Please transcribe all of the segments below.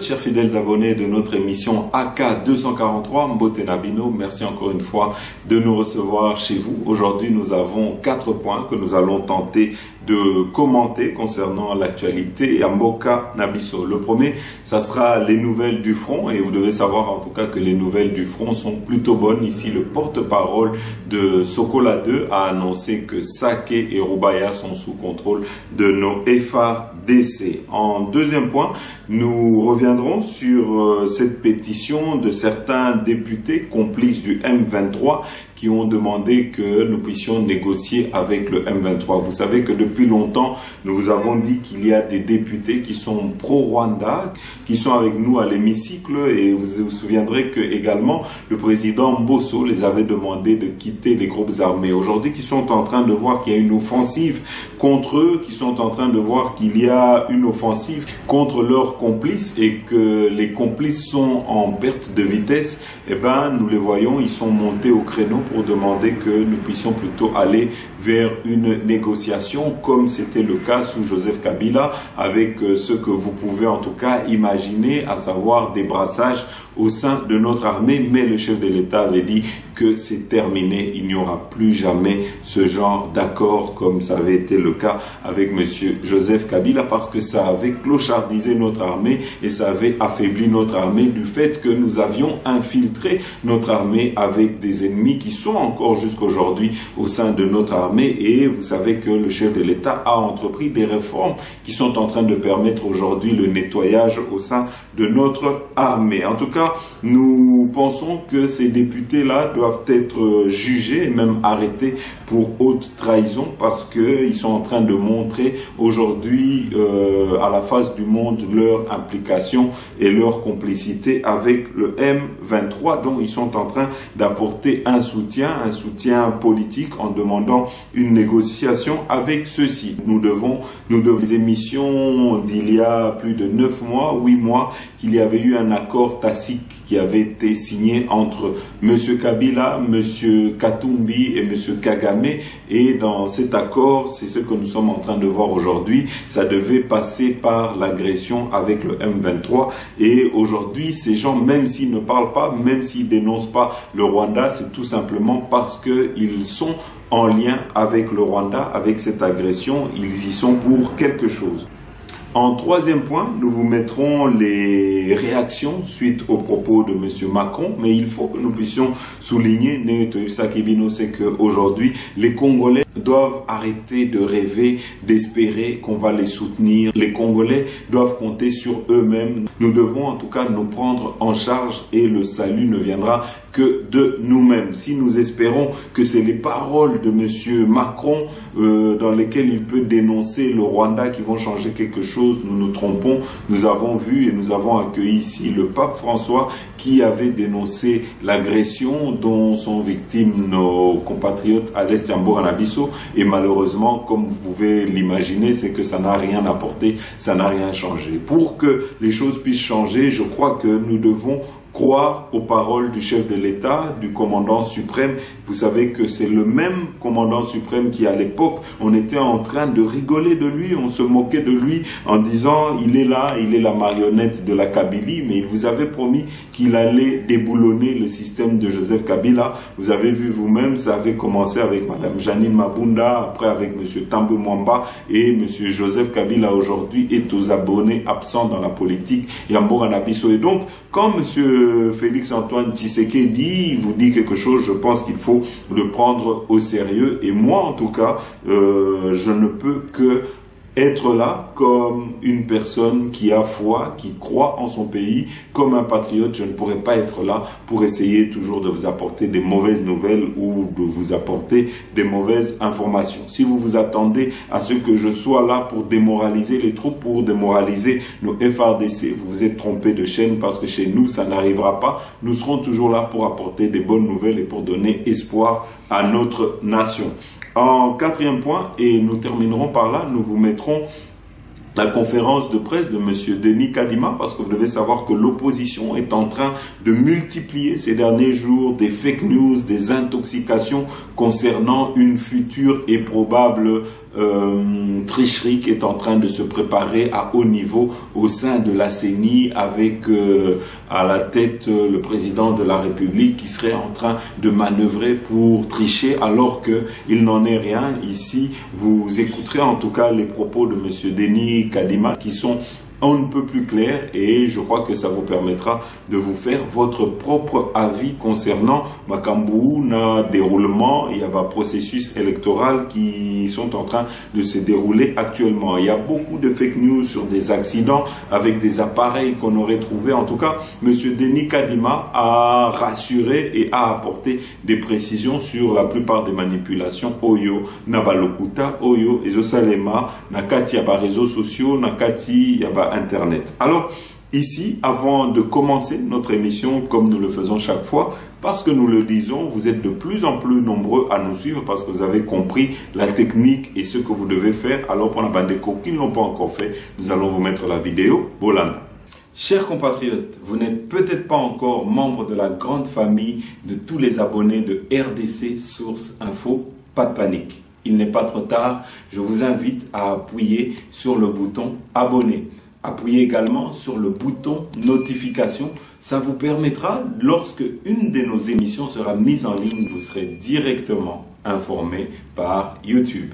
Chers fidèles abonnés de notre émission AK 243 Mbote Nabino, merci encore une fois de nous recevoir chez vous. Aujourd'hui, nous avons quatre points que nous allons tenter de commenter concernant l'actualité à Mboka Nabiso. Le premier, ça sera les nouvelles du front et vous devez savoir en tout cas que les nouvelles du front sont plutôt bonnes. Ici, le porte-parole de Sokola 2 a annoncé que Sake et Rubaya sont sous contrôle de nos FADC. En deuxième point, nous reviendrons sur euh, cette pétition de certains députés complices du M23 qui ont demandé que nous puissions négocier avec le M23. Vous savez que depuis longtemps, nous vous avons dit qu'il y a des députés qui sont pro-Rwanda, qui sont avec nous à l'hémicycle et vous vous souviendrez que également le président Mbosso les avait demandé de quitter les groupes armés. Aujourd'hui, qui sont en train de voir qu'il y a une offensive contre eux, qui sont en train de voir qu'il y a une offensive contre leurs complices et que les complices sont en perte de vitesse, eh ben, nous les voyons, ils sont montés au créneau pour demander que nous puissions plutôt aller vers une négociation comme c'était le cas sous Joseph Kabila avec euh, ce que vous pouvez en tout cas imaginer, à savoir des brassages au sein de notre armée. Mais le chef de l'État avait dit que c'est terminé, il n'y aura plus jamais ce genre d'accord comme ça avait été le cas avec monsieur Joseph Kabila parce que ça avait clochardisé notre armée et ça avait affaibli notre armée du fait que nous avions infiltré notre armée avec des ennemis qui sont encore jusqu'aujourd'hui au sein de notre armée et vous savez que le chef de l'État a entrepris des réformes qui sont en train de permettre aujourd'hui le nettoyage au sein de notre armée. En tout cas, nous pensons que ces députés-là doivent être jugés et même arrêtés pour haute trahison parce qu'ils sont en train de montrer aujourd'hui euh, à la face du monde leur implication et leur complicité avec le M23 dont ils sont en train d'apporter un soutien, un soutien politique en demandant une négociation avec ceux-ci. Nous devons, nous devons des émissions d'il y a plus de neuf mois, huit mois, qu'il y avait eu un accord tacite qui avait été signé entre M. Kabila, M. Katumbi et M. Kagame. Et dans cet accord, c'est ce que nous sommes en train de voir aujourd'hui, ça devait passer par l'agression avec le M23. Et aujourd'hui, ces gens, même s'ils ne parlent pas, même s'ils dénoncent pas le Rwanda, c'est tout simplement parce qu'ils sont en lien avec le Rwanda, avec cette agression, ils y sont pour quelque chose. En troisième point, nous vous mettrons les réactions suite aux propos de M. Macron, mais il faut que nous puissions souligner, c'est qu'aujourd'hui, les Congolais doivent arrêter de rêver, d'espérer qu'on va les soutenir. Les Congolais doivent compter sur eux-mêmes. Nous devons en tout cas nous prendre en charge et le salut ne viendra que de nous-mêmes. Si nous espérons que c'est les paroles de M. Macron euh, dans lesquelles il peut dénoncer le Rwanda qui vont changer quelque chose, nous nous trompons. Nous avons vu et nous avons accueilli ici le pape François qui avait dénoncé l'agression dont sont victimes nos compatriotes à l'Est Abisso. Et malheureusement, comme vous pouvez l'imaginer, c'est que ça n'a rien apporté, ça n'a rien changé. Pour que les choses puissent changer, je crois que nous devons croire aux paroles du chef de l'État, du commandant suprême. Vous savez que c'est le même commandant suprême qui, à l'époque, on était en train de rigoler de lui, on se moquait de lui en disant, il est là, il est la marionnette de la Kabylie, mais il vous avait promis qu'il allait déboulonner le système de Joseph Kabila. Vous avez vu vous-même, ça avait commencé avec Madame Janine Mabunda, après avec Monsieur Tambo Mwamba et Monsieur Joseph Kabila aujourd'hui est aux abonnés absents dans la politique Yambo Nabiso. Et donc, quand Monsieur Félix Antoine Tshisekedi vous dit quelque chose, je pense qu'il faut le prendre au sérieux. Et moi, en tout cas, euh, je ne peux que être là comme une personne qui a foi, qui croit en son pays, comme un patriote, je ne pourrais pas être là pour essayer toujours de vous apporter des mauvaises nouvelles ou de vous apporter des mauvaises informations. Si vous vous attendez à ce que je sois là pour démoraliser les troupes, pour démoraliser nos FRDC, vous vous êtes trompé de chaîne parce que chez nous, ça n'arrivera pas. Nous serons toujours là pour apporter des bonnes nouvelles et pour donner espoir à notre nation. En quatrième point, et nous terminerons par là, nous vous mettrons la conférence de presse de M. Denis Kadima parce que vous devez savoir que l'opposition est en train de multiplier ces derniers jours des fake news, des intoxications concernant une future et probable euh, tricherie qui est en train de se préparer à haut niveau au sein de la CENI avec euh, à la tête euh, le président de la République qui serait en train de manœuvrer pour tricher alors que il n'en est rien. Ici, vous écouterez en tout cas les propos de monsieur Denis Kadima qui sont on ne peut plus clair et je crois que ça vous permettra de vous faire votre propre avis concernant Makambu, na déroulement, il y a un processus électoral qui sont en train de se dérouler actuellement. Il y a beaucoup de fake news sur des accidents avec des appareils qu'on aurait trouvé. En tout cas, monsieur Denis Kadima a rassuré et a apporté des précisions sur la plupart des manipulations Oyo, Nabalokuta, Oyo, Ezosalema, Nakati Yaba réseaux sociaux, Nakati Alors, ici, avant de commencer notre émission, comme nous le faisons chaque fois, parce que nous le disons, vous êtes de plus en plus nombreux à nous suivre parce que vous avez compris la technique et ce que vous devez faire. Alors, pour la bande qui ne l'ont pas encore fait, nous allons vous mettre la vidéo. Bolanda. Chers compatriotes, vous n'êtes peut-être pas encore membre de la grande famille de tous les abonnés de RDC Source Info. Pas de panique. Il n'est pas trop tard. Je vous invite à appuyer sur le bouton abonner. Appuyez également sur le bouton notification. Ça vous permettra, lorsque une de nos émissions sera mise en ligne, vous serez directement informé par YouTube.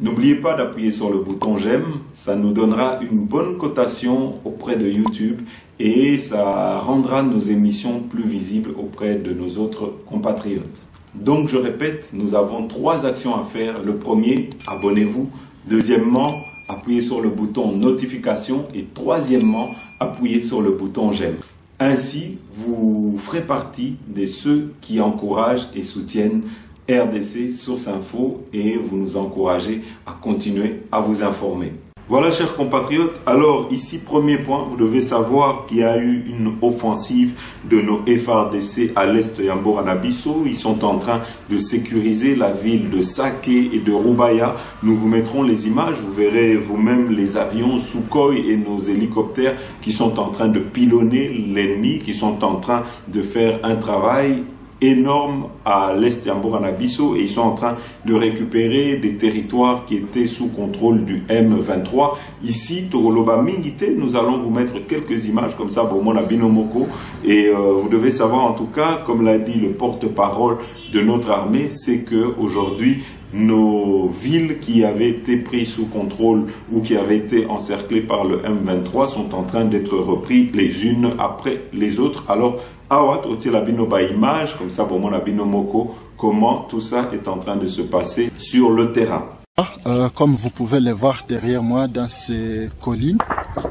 N'oubliez pas d'appuyer sur le bouton j'aime, ça nous donnera une bonne cotation auprès de YouTube et ça rendra nos émissions plus visibles auprès de nos autres compatriotes. Donc je répète, nous avons trois actions à faire. Le premier, abonnez-vous. Deuxièmement, appuyez sur le bouton notification et troisièmement, appuyez sur le bouton j'aime. Ainsi, vous ferez partie de ceux qui encouragent et soutiennent RDC Source Info et vous nous encouragez à continuer à vous informer. Voilà, chers compatriotes. Alors, ici, premier point, vous devez savoir qu'il y a eu une offensive de nos FRDC à l'est de Yamboranabiso. Ils sont en train de sécuriser la ville de Sake et de Rubaya. Nous vous mettrons les images. Vous verrez vous-même les avions Sukhoi et nos hélicoptères qui sont en train de pilonner l'ennemi, qui sont en train de faire un travail énorme à l'est Abisso et ils sont en train de récupérer des territoires qui étaient sous contrôle du M23. Ici, Toroloba Mingite, nous allons vous mettre quelques images comme ça pour Binomoko et euh, vous devez savoir en tout cas, comme l'a dit le porte-parole de notre armée, c'est que aujourd'hui nos villes qui avaient été prises sous contrôle ou qui avaient été encerclées par le M23 sont en train d'être reprises les unes après les autres. Alors, Awat, Labino ba image, comme ça pour mon Abino Moko, comment tout ça est en train de se passer sur le terrain? Ah, euh, comme vous pouvez le voir derrière moi dans ces collines,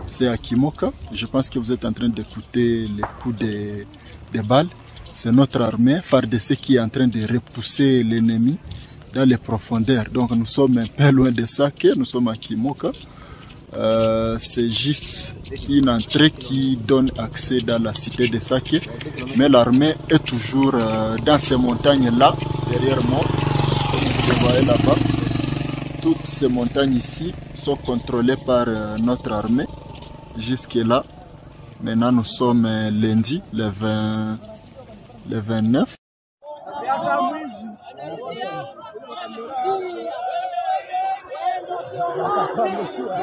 c'est à Kimoka. Je pense que vous êtes en train d'écouter les coups des, des balles. C'est notre armée, FARDC, qui est en train de repousser l'ennemi dans les profondeurs. Donc nous sommes un peu loin de Sake, nous sommes à Kimoka. Euh, c'est juste une entrée qui donne accès dans la cité de Sake. Mais l'armée est toujours euh, dans ces montagnes-là, derrière moi. Comme vous voyez là-bas. Toutes ces montagnes ici sont contrôlées par euh, notre armée. Jusque-là. Maintenant, nous sommes lundi, le, 20, le 29. 我靠，你死了。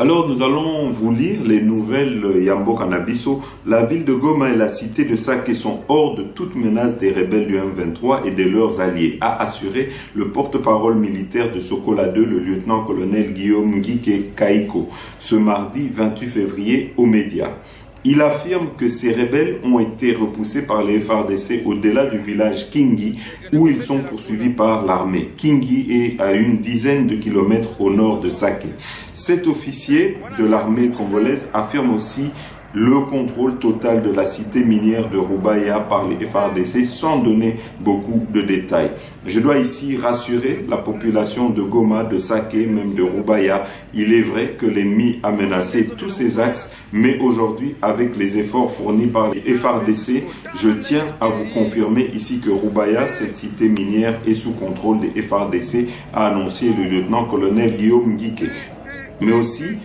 Alors nous allons vous lire les nouvelles Yambo Canabiso. La ville de Goma et la cité de Sake sont hors de toute menace des rebelles du M23 et de leurs alliés, a assuré le porte-parole militaire de Sokola 2, le lieutenant-colonel Guillaume Guike Kaiko, ce mardi 28 février aux médias. Il affirme que ces rebelles ont été repoussés par les FARDC au-delà du village Kingi où ils sont poursuivis par l'armée. Kingi est à une dizaine de kilomètres au nord de Sake. Cet officier de l'armée congolaise affirme aussi le contrôle total de la cité minière de Roubaïa par les FRDC sans donner beaucoup de détails. Je dois ici rassurer la population de Goma, de Saké, même de Roubaïa. Il est vrai que l'ennemi a menacé tous ces axes, mais aujourd'hui, avec les efforts fournis par les FRDC, je tiens à vous confirmer ici que Roubaïa, cette cité minière, est sous contrôle des FRDC, a annoncé le lieutenant-colonel Guillaume Guiquet. Mais aussi,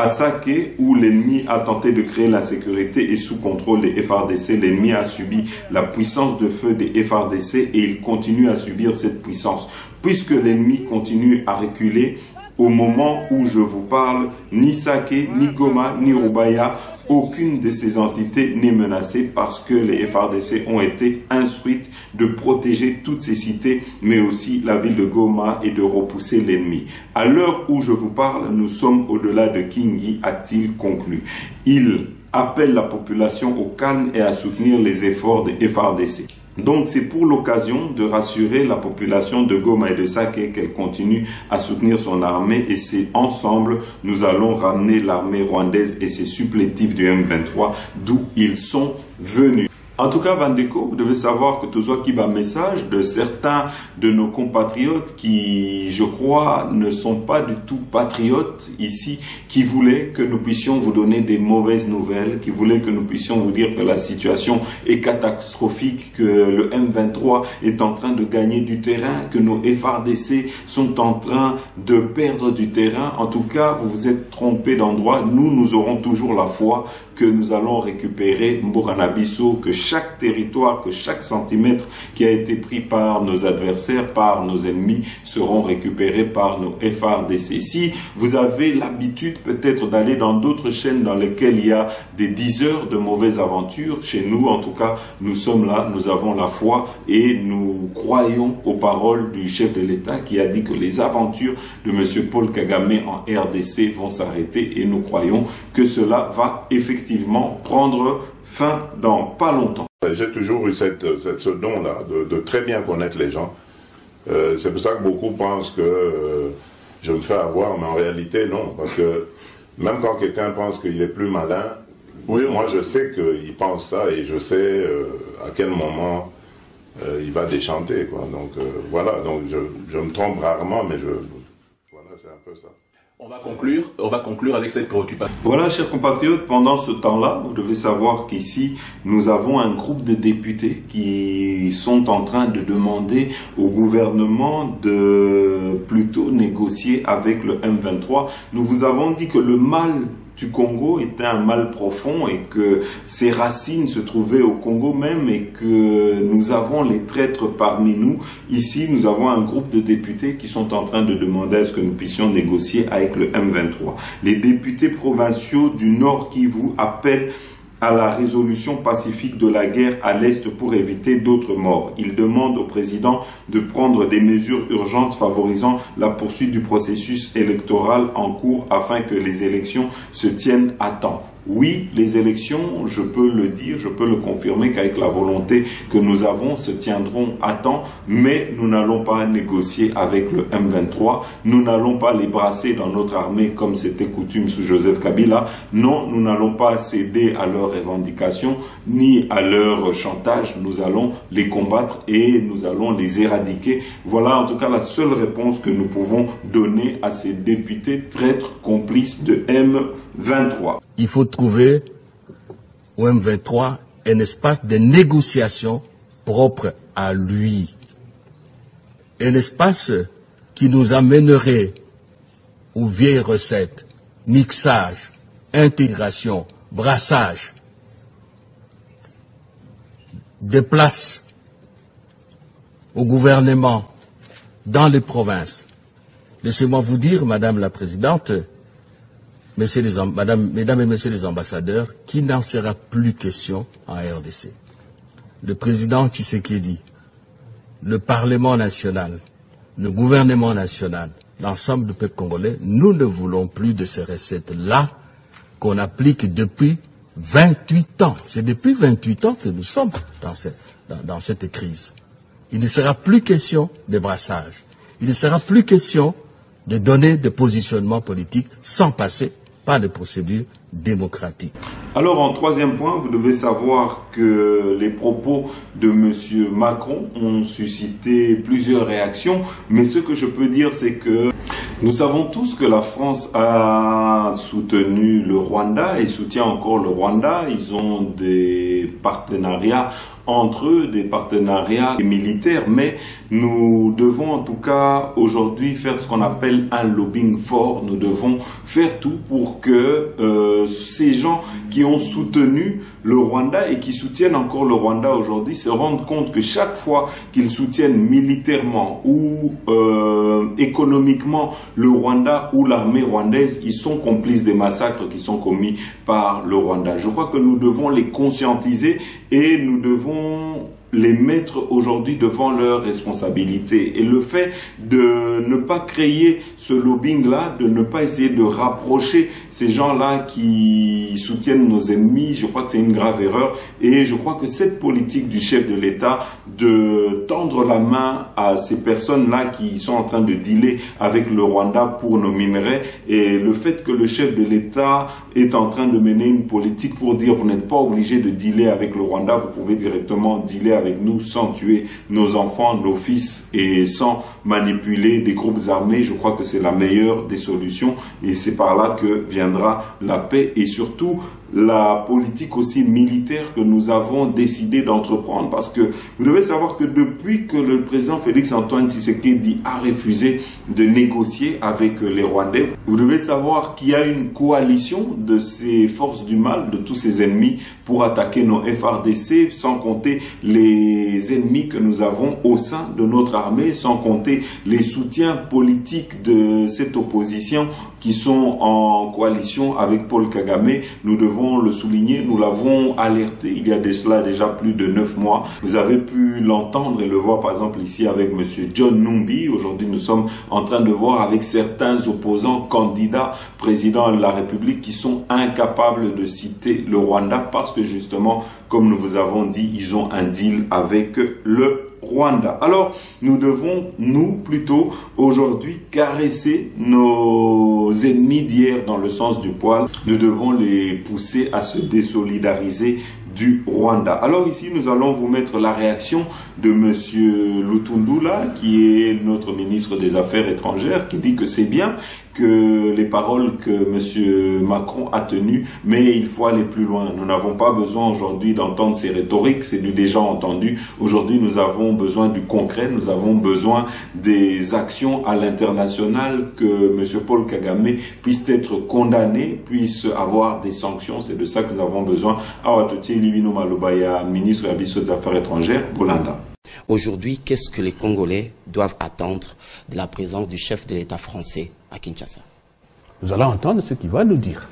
à Saké, où l'ennemi a tenté de créer la sécurité et sous contrôle des FRDC, l'ennemi a subi la puissance de feu des FRDC et il continue à subir cette puissance. Puisque l'ennemi continue à reculer, au moment où je vous parle, ni Saké, ni Goma, ni Rubaya aucune de ces entités n'est menacée parce que les FRDC ont été instruites de protéger toutes ces cités, mais aussi la ville de Goma et de repousser l'ennemi. À l'heure où je vous parle, nous sommes au-delà de Kingi, a-t-il conclu. Il appelle la population au calme et à soutenir les efforts des FRDC. Donc c'est pour l'occasion de rassurer la population de Goma et de Sake qu'elle continue à soutenir son armée et c'est ensemble nous allons ramener l'armée rwandaise et ses supplétifs du M23 d'où ils sont venus. En tout cas, Bandeko, vous devez savoir que tout ça qui va message de certains de nos compatriotes qui, je crois, ne sont pas du tout patriotes ici, qui voulaient que nous puissions vous donner des mauvaises nouvelles, qui voulaient que nous puissions vous dire que la situation est catastrophique, que le M23 est en train de gagner du terrain, que nos FRDC sont en train de perdre du terrain. En tout cas, vous vous êtes trompé d'endroit. Nous, nous aurons toujours la foi que nous allons récupérer Mbouranabissou, que chaque territoire, que chaque centimètre qui a été pris par nos adversaires, par nos ennemis, seront récupérés par nos FRDC. Si vous avez l'habitude peut-être d'aller dans d'autres chaînes dans lesquelles il y a des 10 heures de mauvaises aventures, chez nous en tout cas, nous sommes là, nous avons la foi et nous croyons aux paroles du chef de l'État qui a dit que les aventures de M. Paul Kagame en RDC vont s'arrêter et nous croyons que cela va effectivement prendre fin dans pas longtemps. J'ai toujours eu cette, ce don-là de, très bien connaître les gens. Euh, c'est pour ça que beaucoup pensent que euh, je me fais avoir, mais en réalité, non. Parce que même quand quelqu'un pense qu'il est plus malin, oui, moi je sais qu'il pense ça et je sais euh, à quel moment il va déchanter. Quoi. Donc voilà, donc je, je, me trompe rarement, mais je, voilà, c'est un peu ça. On va conclure, avec cette préoccupation. Voilà, chers compatriotes, pendant ce temps-là, vous devez savoir qu'ici, nous avons un groupe de députés qui sont en train de demander au gouvernement de plutôt négocier avec le M23. Nous vous avons dit que le mal du Congo était un mal profond et que ses racines se trouvaient au Congo même et que nous avons les traîtres parmi nous. Ici, nous avons un groupe de députés qui sont en train de demander à ce que nous puissions négocier avec le M23. Les députés provinciaux du Nord Kivu appellent à la résolution pacifique de la guerre à l'Est pour éviter d'autres morts. Il demande au président de prendre des mesures urgentes favorisant la poursuite du processus électoral en cours afin que les élections se tiennent à temps. Oui, les élections, je peux le dire, je peux le confirmer qu'avec la volonté que nous avons, se tiendront à temps, mais nous n'allons pas négocier avec le M23, nous n'allons pas les brasser dans notre armée comme c'était coutume sous Joseph Kabila. Non, nous n'allons pas céder à leurs revendications ni à leur chantage. Nous allons les combattre et nous allons les éradiquer. Voilà en tout cas la seule réponse que nous pouvons donner à ces députés traîtres complices de M23 il faut trouver au M23 un espace de négociation propre à lui. Un espace qui nous amènerait aux vieilles recettes, mixage, intégration, brassage, des places au gouvernement dans les provinces. Laissez-moi vous dire, Madame la Présidente, Madame, Mesdames et Messieurs les ambassadeurs, qu'il n'en sera plus question en RDC. Le président Tshisekedi, le Parlement national, le gouvernement national, l'ensemble du peuple congolais, nous ne voulons plus de ces recettes-là qu'on applique depuis 28 ans. C'est depuis 28 ans que nous sommes dans cette, dans cette crise. Il ne sera plus question de brassage. Il ne sera plus question de donner des positionnements politiques sans passer de procédure démocratique. Alors en troisième point, vous devez savoir que les propos de Monsieur Macron ont suscité plusieurs réactions, mais ce que je peux dire c'est que nous savons tous que la France a soutenu le Rwanda et soutient encore le Rwanda. Ils ont des partenariats entre eux, des partenariats militaires, mais nous devons en tout cas aujourd'hui faire ce qu'on appelle un lobbying fort. Nous devons faire tout pour que euh, ces gens qui ont soutenu le Rwanda et qui soutiennent encore le Rwanda aujourd'hui se rendent compte que chaque fois qu'ils soutiennent militairement ou euh, économiquement le Rwanda ou l'armée rwandaise, ils sont complices des massacres qui sont commis par le Rwanda. Je crois que nous devons les conscientiser et nous devons les mettre aujourd'hui devant leurs responsabilités. Et le fait de ne pas créer ce lobbying-là, de ne pas essayer de rapprocher ces gens-là qui soutiennent nos ennemis, je crois que c'est une grave erreur. Et je crois que cette politique du chef de l'État de tendre la main à ces personnes-là qui sont en train de dealer avec le Rwanda pour nos minerais et le fait que le chef de l'État est en train de mener une politique pour dire vous n'êtes pas obligé de dealer avec le Rwanda, vous pouvez directement dealer avec nous sans tuer nos enfants, nos fils et sans manipuler des groupes armés. Je crois que c'est la meilleure des solutions et c'est par là que viendra la paix et surtout la politique aussi militaire que nous avons décidé d'entreprendre. Parce que vous devez savoir que depuis que le président Félix Antoine Tshisekedi a refusé de négocier avec les Rwandais, vous devez savoir qu'il y a une coalition de ces forces du mal, de tous ces ennemis pour attaquer nos FRDC, sans compter les ennemis que nous avons au sein de notre armée, sans compter les soutiens politiques de cette opposition qui sont en coalition avec Paul Kagame. Nous devons le souligner, nous l'avons alerté il y a de cela déjà plus de neuf mois. Vous avez pu l'entendre et le voir par exemple ici avec Monsieur John Numbi. Aujourd'hui, nous sommes en train de voir avec certains opposants candidats présidents de la République qui sont incapables de citer le Rwanda parce que justement, comme nous vous avons dit, ils ont un deal avec le Rwanda. Alors, nous devons, nous, plutôt, aujourd'hui, caresser nos ennemis d'hier dans le sens du poil. Nous devons les pousser à se désolidariser du Rwanda. Alors ici, nous allons vous mettre la réaction de Monsieur Lutundula, qui est notre ministre des Affaires étrangères, qui dit que c'est bien que les paroles que M. Macron a tenues, mais il faut aller plus loin. Nous n'avons pas besoin aujourd'hui d'entendre ces rhétoriques, c'est du déjà entendu. Aujourd'hui, nous avons besoin du concret, nous avons besoin des actions à l'international, que M. Paul Kagame puisse être condamné, puisse avoir des sanctions. C'est de ça que nous avons besoin. Malobaya, ministre des Affaires étrangères, Bolanda. Aujourd'hui, qu'est-ce que les Congolais doivent attendre de la présence du chef de l'État français? À Kinshasa Nous allons entendre ce qu'il va nous dire.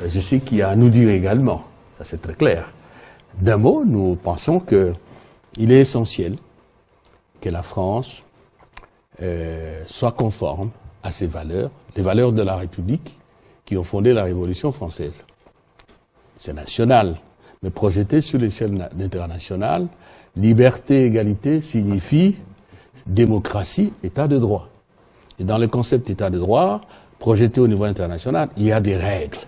Euh, Je sais qu'il y a à nous dire également, ça c'est très clair. D'un mot, nous pensons qu'il est essentiel que la France euh, soit conforme à ses valeurs, les valeurs de la République qui ont fondé la Révolution française. C'est national, mais projeté sur l'échelle internationale, liberté, égalité signifie démocratie, état de droit. Et dans le concept état de droit, projeté au niveau international, il y a des règles,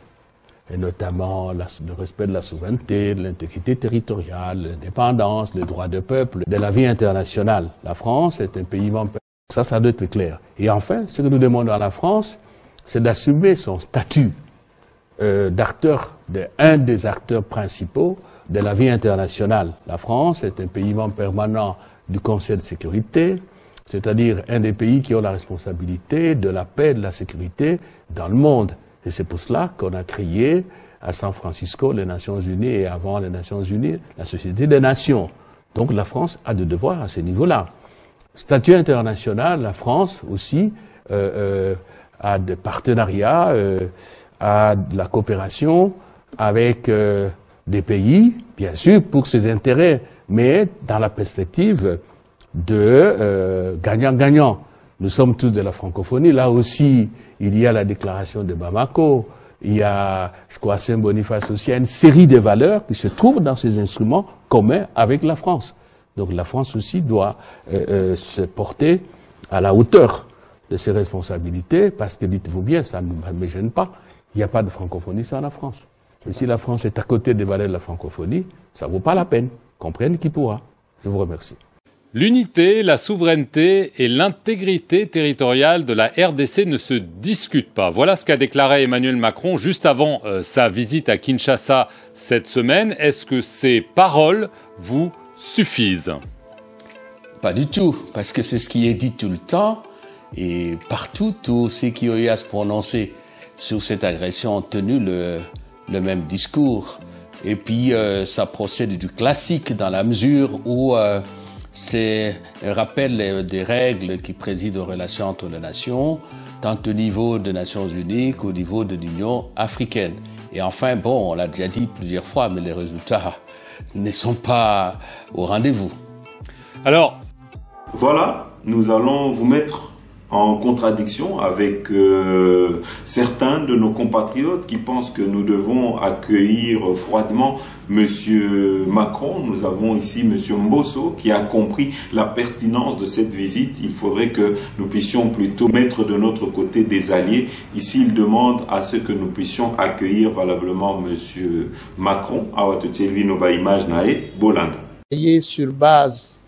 et notamment le respect de la souveraineté, de l'intégrité territoriale, l'indépendance, le droit de peuple, de la vie internationale. La France est un pays membre. Ça, ça doit être clair. Et enfin, ce que nous demandons à la France, c'est d'assumer son statut euh, d'acteur, de des acteurs principaux de la vie internationale. La France est un pays membre permanent du Conseil de sécurité, c'est-à-dire un des pays qui ont la responsabilité de la paix et de la sécurité dans le monde. Et c'est pour cela qu'on a créé à San Francisco les Nations Unies et avant les Nations Unies la Société des Nations. Donc la France a des devoirs à ce niveau-là. Statut international, la France aussi euh, euh, a des partenariats, euh, a de la coopération avec euh, des pays, bien sûr, pour ses intérêts, mais dans la perspective de euh, gagnant-gagnant. Nous sommes tous de la francophonie. Là aussi, il y a la déclaration de Bamako, il y a Squassin Boniface aussi, il y a une série de valeurs qui se trouvent dans ces instruments communs avec la France. Donc la France aussi doit euh, euh, se porter à la hauteur de ses responsabilités, parce que dites-vous bien, ça ne me gêne pas, il n'y a pas de francophonie sans la France. Et si la France est à côté des valeurs de la francophonie, ça vaut pas la peine. Comprenne qui pourra. Je vous remercie. L'unité, la souveraineté et l'intégrité territoriale de la RDC ne se discutent pas. Voilà ce qu'a déclaré Emmanuel Macron juste avant euh, sa visite à Kinshasa cette semaine. Est-ce que ces paroles vous suffisent? Pas du tout, parce que c'est ce qui est dit tout le temps et partout, tous ceux qui ont eu à se prononcer sur cette agression ont tenu le, même discours. Et puis, euh, ça procède du classique dans la mesure où euh, c'est un rappel des règles qui président aux relations entre les nations, tant au niveau des Nations Unies qu'au niveau de l'Union africaine. Et enfin, bon, on l'a déjà dit plusieurs fois, mais les résultats ne sont pas au rendez-vous. Alors, voilà, nous allons vous mettre en contradiction avec euh, certains de nos compatriotes qui pensent que nous devons accueillir froidement Monsieur Macron. Nous avons ici Monsieur Mbosso qui a compris la pertinence de cette visite. Il faudrait que nous puissions plutôt mettre de notre côté des alliés. Ici, il demande à ce que nous puissions accueillir valablement Monsieur Macron. Bolanda. Sur base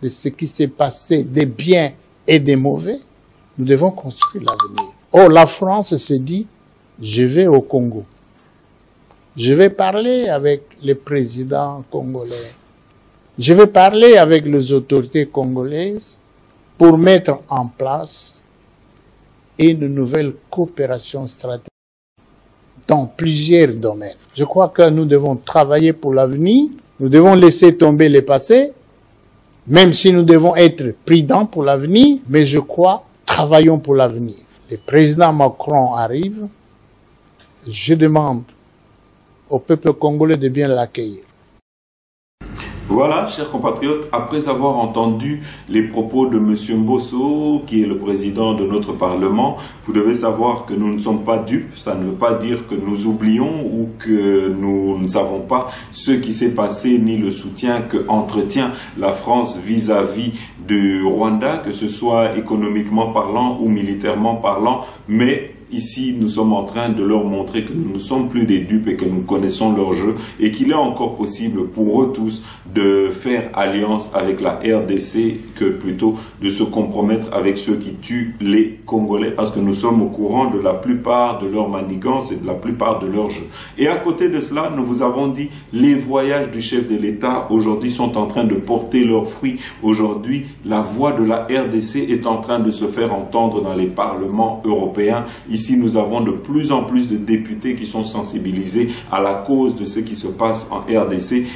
de ce qui s'est passé, des biens et des mauvais, nous devons construire l'avenir. Oh, la France s'est dit, je vais au Congo. Je vais parler avec les présidents congolais. Je vais parler avec les autorités congolaises pour mettre en place une nouvelle coopération stratégique dans plusieurs domaines. Je crois que nous devons travailler pour l'avenir. Nous devons laisser tomber le passé, même si nous devons être prudents pour l'avenir, mais je crois travaillons pour l'avenir. Le président Macron arrive. Je demande au peuple congolais de bien l'accueillir. Voilà, chers compatriotes, après avoir entendu les propos de M. Mbosso, qui est le président de notre Parlement, vous devez savoir que nous ne sommes pas dupes. Ça ne veut pas dire que nous oublions ou que nous ne savons pas ce qui s'est passé ni le soutien que entretient la France vis-à-vis du Rwanda, que ce soit économiquement parlant ou militairement parlant, mais Ici, nous sommes en train de leur montrer que nous ne sommes plus des dupes et que nous connaissons leur jeu et qu'il est encore possible pour eux tous de faire alliance avec la RDC que plutôt de se compromettre avec ceux qui tuent les Congolais parce que nous sommes au courant de la plupart de leurs manigances et de la plupart de leurs jeux. Et à côté de cela, nous vous avons dit, les voyages du chef de l'État aujourd'hui sont en train de porter leurs fruits. Aujourd'hui, la voix de la RDC est en train de se faire entendre dans les parlements européens. Nous avons de plus en plus de députés qui sont sensibilisés à la cause de ce qui se passe en RDC.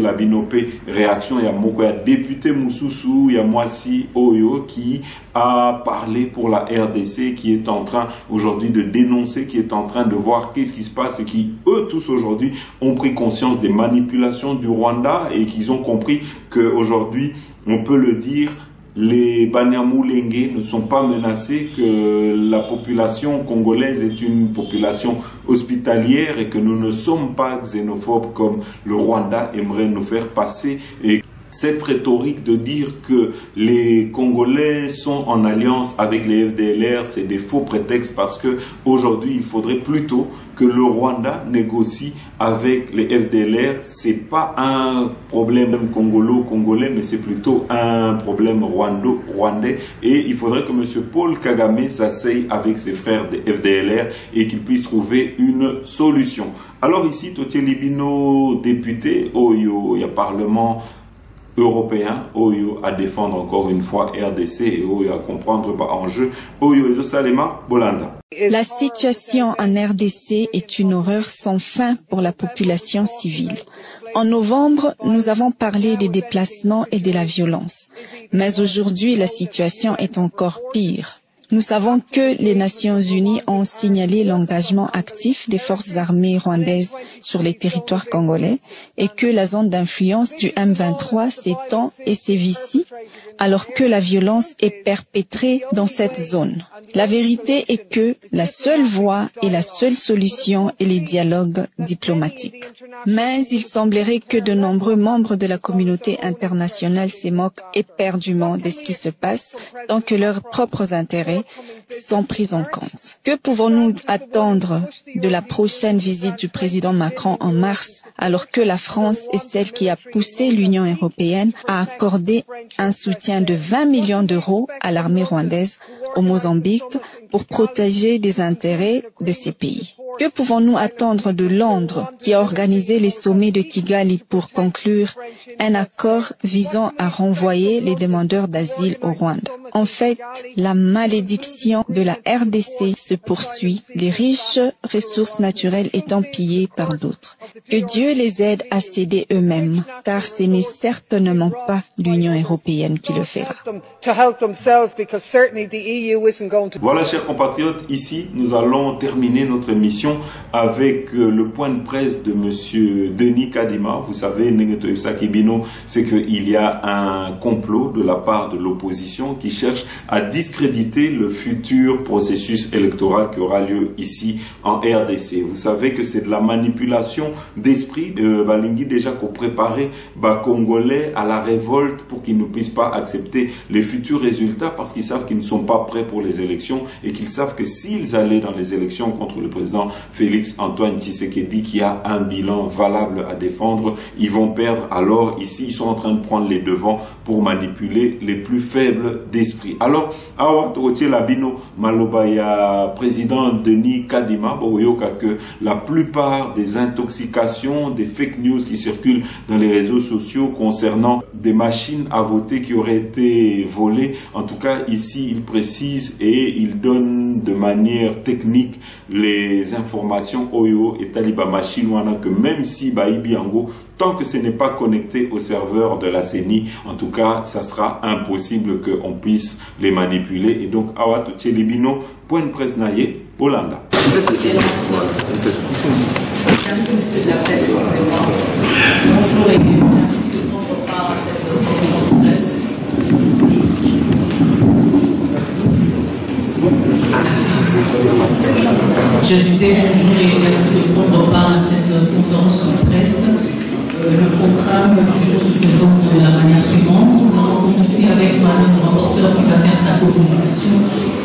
la Binope, réaction, il y a a député Moussoussou, il y a Moissi Oyo qui a parlé pour la RDC, qui est en train aujourd'hui de dénoncer, qui est en train de voir qu'est-ce qui se passe et qui, eux tous aujourd'hui, ont pris conscience des manipulations du Rwanda et qu'ils ont compris qu'aujourd'hui, on peut le dire, les Banyamulenge ne sont pas menacés, que la population congolaise est une population hospitalière et que nous ne sommes pas xénophobes comme le Rwanda aimerait nous faire passer cette rhétorique de dire que les Congolais sont en alliance avec les FDLR, c'est des faux prétextes parce que aujourd'hui, il faudrait plutôt que le Rwanda négocie avec les FDLR. C'est pas un problème congolo-congolais, mais c'est plutôt un problème rwando-rwandais. Et il faudrait que M. Paul Kagame s'asseye avec ses frères des FDLR et qu'il puisse trouver une solution. Alors ici, Totier Libino, député, oh, il y a Parlement européen oyo à défendre encore une fois RDC et oyo à comprendre ba enjeu oyo Bolanda. La situation en RDC est une horreur sans fin pour la population civile. En novembre, nous avons parlé des déplacements et de la violence. Mais aujourd'hui, la situation est encore pire. Nous savons que les Nations Unies ont signalé l'engagement actif des forces armées rwandaises sur les territoires congolais et que la zone d'influence du M23 s'étend et sévicie alors que la violence est perpétrée dans cette zone. La vérité est que la seule voie et la seule solution est les dialogues diplomatiques. Mais il semblerait que de nombreux membres de la communauté internationale se moquent éperdument de ce qui se passe tant que leurs propres intérêts sont pris en compte. Que pouvons-nous attendre de la prochaine visite du président Macron en mars alors que la France est celle qui a poussé l'Union européenne à accorder un soutien de 20 millions d'euros à l'armée rwandaise au Mozambique pour protéger des intérêts de ces pays? Que pouvons-nous attendre de Londres qui a organisé les sommets de Kigali pour conclure un accord visant à renvoyer les demandeurs d'asile au Rwanda? En fait, la malédiction de la RDC se poursuit, les riches ressources naturelles étant pillées par d'autres. Que Dieu les aide à céder eux-mêmes, car ce n'est certainement pas l'Union européenne qui le fera. Voilà, chers compatriotes, ici, nous allons terminer notre émission avec le point de presse de Monsieur Denis Kadima. Vous savez, c'est qu'il y a un complot de la part de l'opposition qui cherche à discréditer le futur processus électoral qui aura lieu ici en RDC. Vous savez que c'est de la manipulation d'esprit. Euh, Balingi déjà qu'on préparait bah, Congolais à la révolte pour qu'ils ne puissent pas accepter les futurs résultats parce qu'ils savent qu'ils ne sont pas prêts pour les élections et qu'ils savent que s'ils allaient dans les élections contre le président Félix Antoine Tshisekedi qui a un bilan valable à défendre, ils vont perdre. Alors ici, ils sont en train de prendre les devants pour manipuler les plus faibles d'esprit. Alors, awa labino malobaya président Denis Kadima boyoka que la plupart des intoxications, des fake news qui circulent dans les réseaux sociaux concernant des machines à voter qui auraient été volées, en tout cas ici il précise et il donne de manière technique les informations Oyo et Taliba machine que même si Baïbi Ango tant que ce n'est pas connecté au serveur de la CENI, en tout cas, ça sera impossible qu'on puisse les manipuler. Et donc, Awa Libino, point de presse naïe, presse, Bonjour et merci de prendre part à cette presse. Je disais bonjour et merci de prendre part à cette conférence de presse le programme du jour se présente de la manière suivante. Nous allons commencer avec Madame le rapporteur qui va faire sa communication.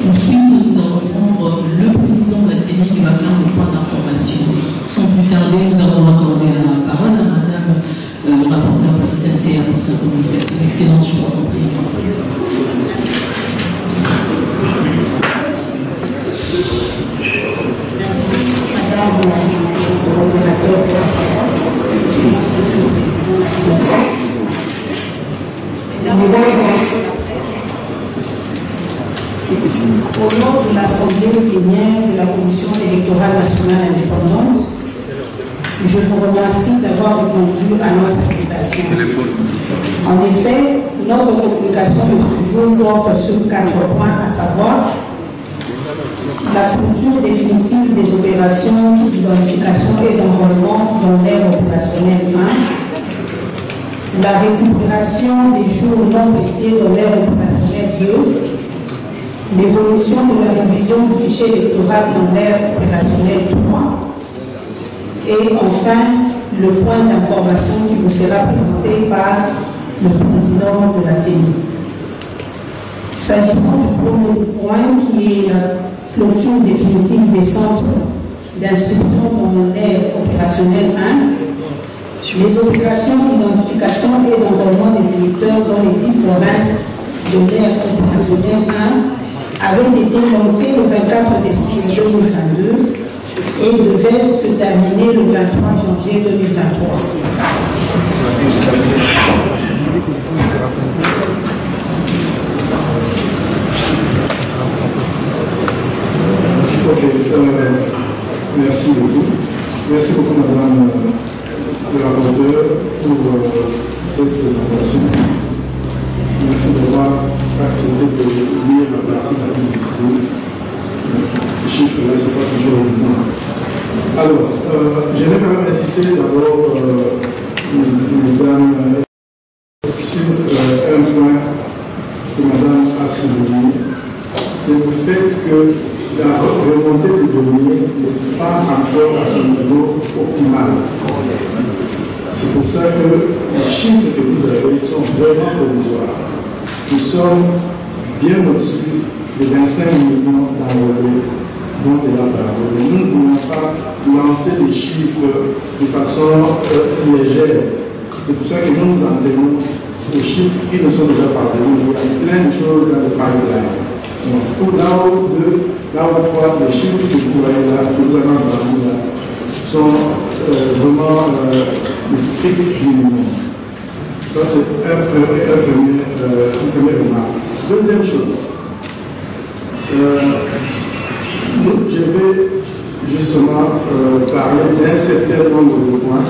Ensuite, nous allons prendre le président de la CENI qui va faire le point d'information. Sans plus tarder, nous allons accorder la parole à Madame euh, le rapporteur pour sa communication. Excellence, je vous en prie. Merci, au nom de l'Assemblée kenyenne de la Commission électorale nationale indépendante, je vous remercie d'avoir répondu à notre invitation. En effet, notre communication de ce jour porte sur quatre points, à savoir la clôture définitive des opérations d'identification et d'enrôlement dans l'ère opérationnelle 1, la récupération des jours non restés dans l'ère opérationnelle 2, l'évolution de la révision du fichier électoral dans l'ère opérationnelle 3, et enfin le point d'information qui vous sera présenté par le président de la CENI. S'agissant du premier point qui est clôture définitive des centres d'inscription dans l'ère opérationnelle 1, les opérations d'identification et d'enrôlement des électeurs dans les 10 provinces de l'ère opérationnelle 1 avaient été lancées le 24 décembre 2022 et devaient se terminer le 23 janvier 2023. Ok, euh, merci beaucoup. Merci beaucoup, Madame le rapporteur, pour euh, cette présentation. Merci d'avoir accepté de lire la partie la plus difficile. Le chiffre là, ce n'est pas toujours évident. Alors, euh, je vais quand même insister d'abord, mesdames, sur un point chiffres que vous avez sont vraiment provisoires. Nous sommes bien au-dessus des 25 millions d'enrôlés dont il a parlé. Nous ne voulons pas lancer des chiffres de façon euh, légère. C'est pour ça que nous nous en tenons aux chiffres qui nous sont déjà parvenus. Il y a plein de choses dans le pipeline. Donc, pour là où deux, là où trois, les chiffres que vous voyez là, que nous avons parlé là, sont euh, vraiment euh, le strict minimum. Ça, c'est un, premier, premier, euh, une première remarque. Deuxième chose, je vais justement parler d'un certain nombre de points.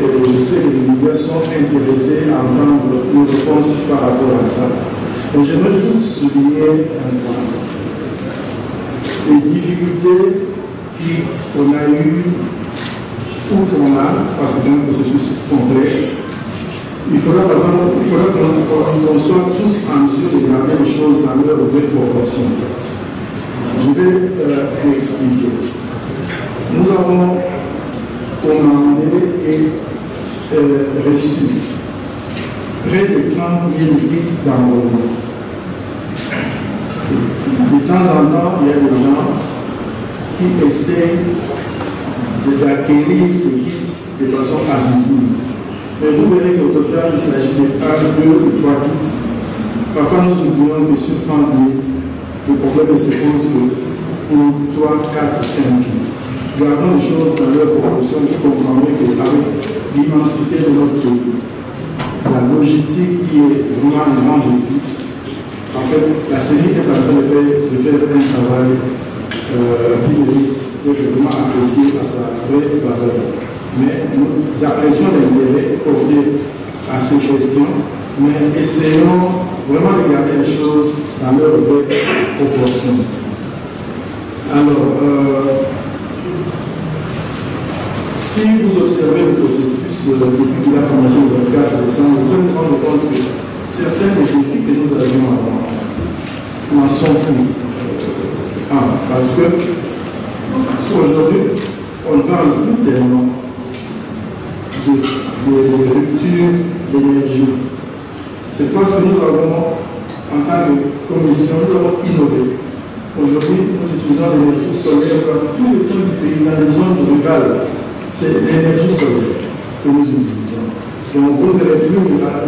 Et je sais que les médias sont intéressés à entendre une réponse par rapport à ça. Mais j'aimerais juste souligner un point. Les difficultés qu'on a eues a, parce que c'est un processus complexe, il faudra, par exemple, il faudra qu'on soit tous en mesure de garder les choses dans leur vraie proportion. Je vais euh, l'expliquer. Nous avons commandé et euh, reçu près de 30 000 litres d'enrôlement. De temps en temps, il y a des gens qui essayent d'acquérir ces kits de façon abusive. Mais vous verrez qu'au total, il s'agit de 1, 2 ou 3 kits. Parfois, nous oublions que sur 30 000, le problème se pose pour 3, 4, 5 kits. Gardons les choses dans leur proportion pour comprendre qu'avec l'immensité de notre pays, la logistique qui est vraiment un grand défi, en fait, la CENI est en train de faire, un travail euh, qui d'être vraiment apprécié à sa vraie valeur. Mais nous apprécions l'intérêt porté à ces questions, mais essayons vraiment de garder les choses dans leur vraie proportion. Alors, euh, si vous observez le processus euh, depuis qu'il a commencé le 24 décembre, vous allez vous rendre compte que certains des défis que nous avions avant n'en sont plus. Ah, parce que aujourd'hui, on parle plus tellement de, de, de rupture d'énergie. C'est parce que nous avons en tant que commission, nous avons innové. Aujourd'hui, nous utilisons l'énergie solaire dans tous les coins du pays, dans les zones rurales. C'est l'énergie solaire que nous utilisons. Vous ne verrez plus,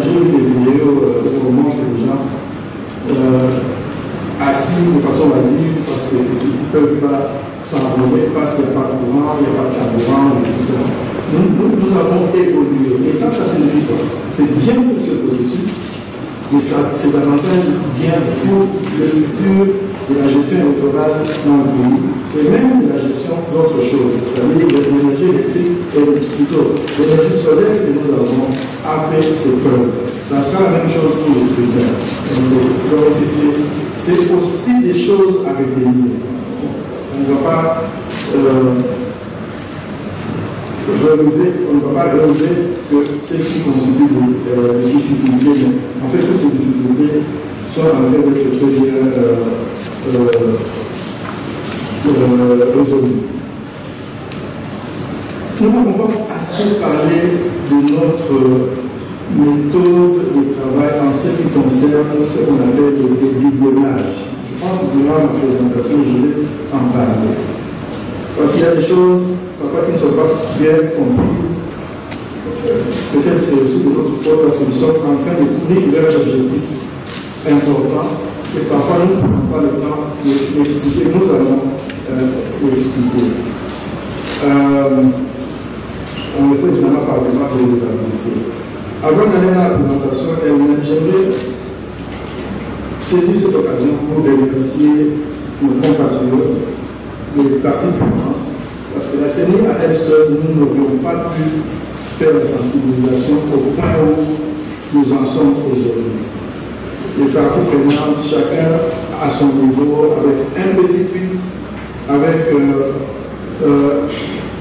j'ai des vidéos euh, où on montre les gens euh, assis de façon oisive parce qu'ils ne peuvent pas s'envoler, parce qu'il n'y a pas de courant, il n'y a pas de carburant et tout ça. Nous, nous, nous avons évolué. Et ça, ça signifie quoi? C'est bien pour ce processus mais c'est davantage bien pour le futur de la gestion électorale dans le pays et même de la gestion d'autres choses, c'est-à-dire de l'énergie électrique et plutôt l'énergie solaire que nous avons a fait ses preuves. Ça sera la même chose pour les scrutins. C'est aussi des choses à retenir. On ne va pas euh, relever, on ne va pas relever que ce qui constitue des, euh, difficultés. Mais en fait, toutes ces difficultés sont en train d'être très bien euh, euh, résolues. Nous n'avons pas assez parlé de notre méthode de travail en ce qui concerne ce qu'on appelle le dédoublage. Je pense que durant ma présentation, je vais en parler. Parce qu'il y a des choses parfois qui ne sont pas bien comprises. Peut-être c'est aussi de notre faute parce que nous sommes en train de courir vers un objectif important et parfois nous n'avons pas le temps de l'expliquer. Nous allons euh, l'expliquer. Euh, on le fait évidemment par le manque de. Avant d'aller dans la présentation j'aimerais saisir cette occasion pour remercier nos compatriotes, les parties prenantes, parce que la CENI à elle seule, nous n'aurions pas pu faire la sensibilisation au point où nous en sommes aujourd'hui. Les parties prenantes, chacun à son niveau, avec un petit tweet, avec euh, euh,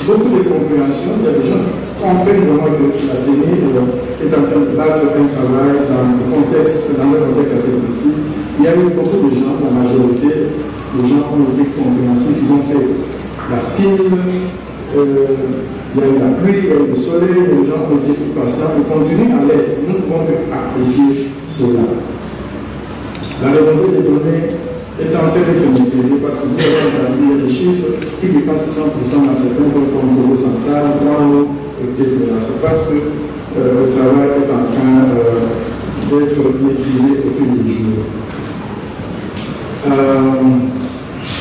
beaucoup de compréhension. Il y a des gens qui comprennent vraiment que la euh, est en train de battre un travail dans, un contexte, assez difficile. Il y a eu beaucoup de gens, la majorité, des gens ont été compréhensifs, ils ont fait la file, euh, la pluie, le soleil, les gens ont été patients et continuent à l'être. Nous ne pouvons que apprécier cela. La remontée des données est en train d'être maîtrisée parce que nous avons des chiffres qui dépassent 100% dans certains points comme Congo central, etc. C'est parce que euh, le travail est en train euh, d'être maîtrisé au fil des jours. Euh,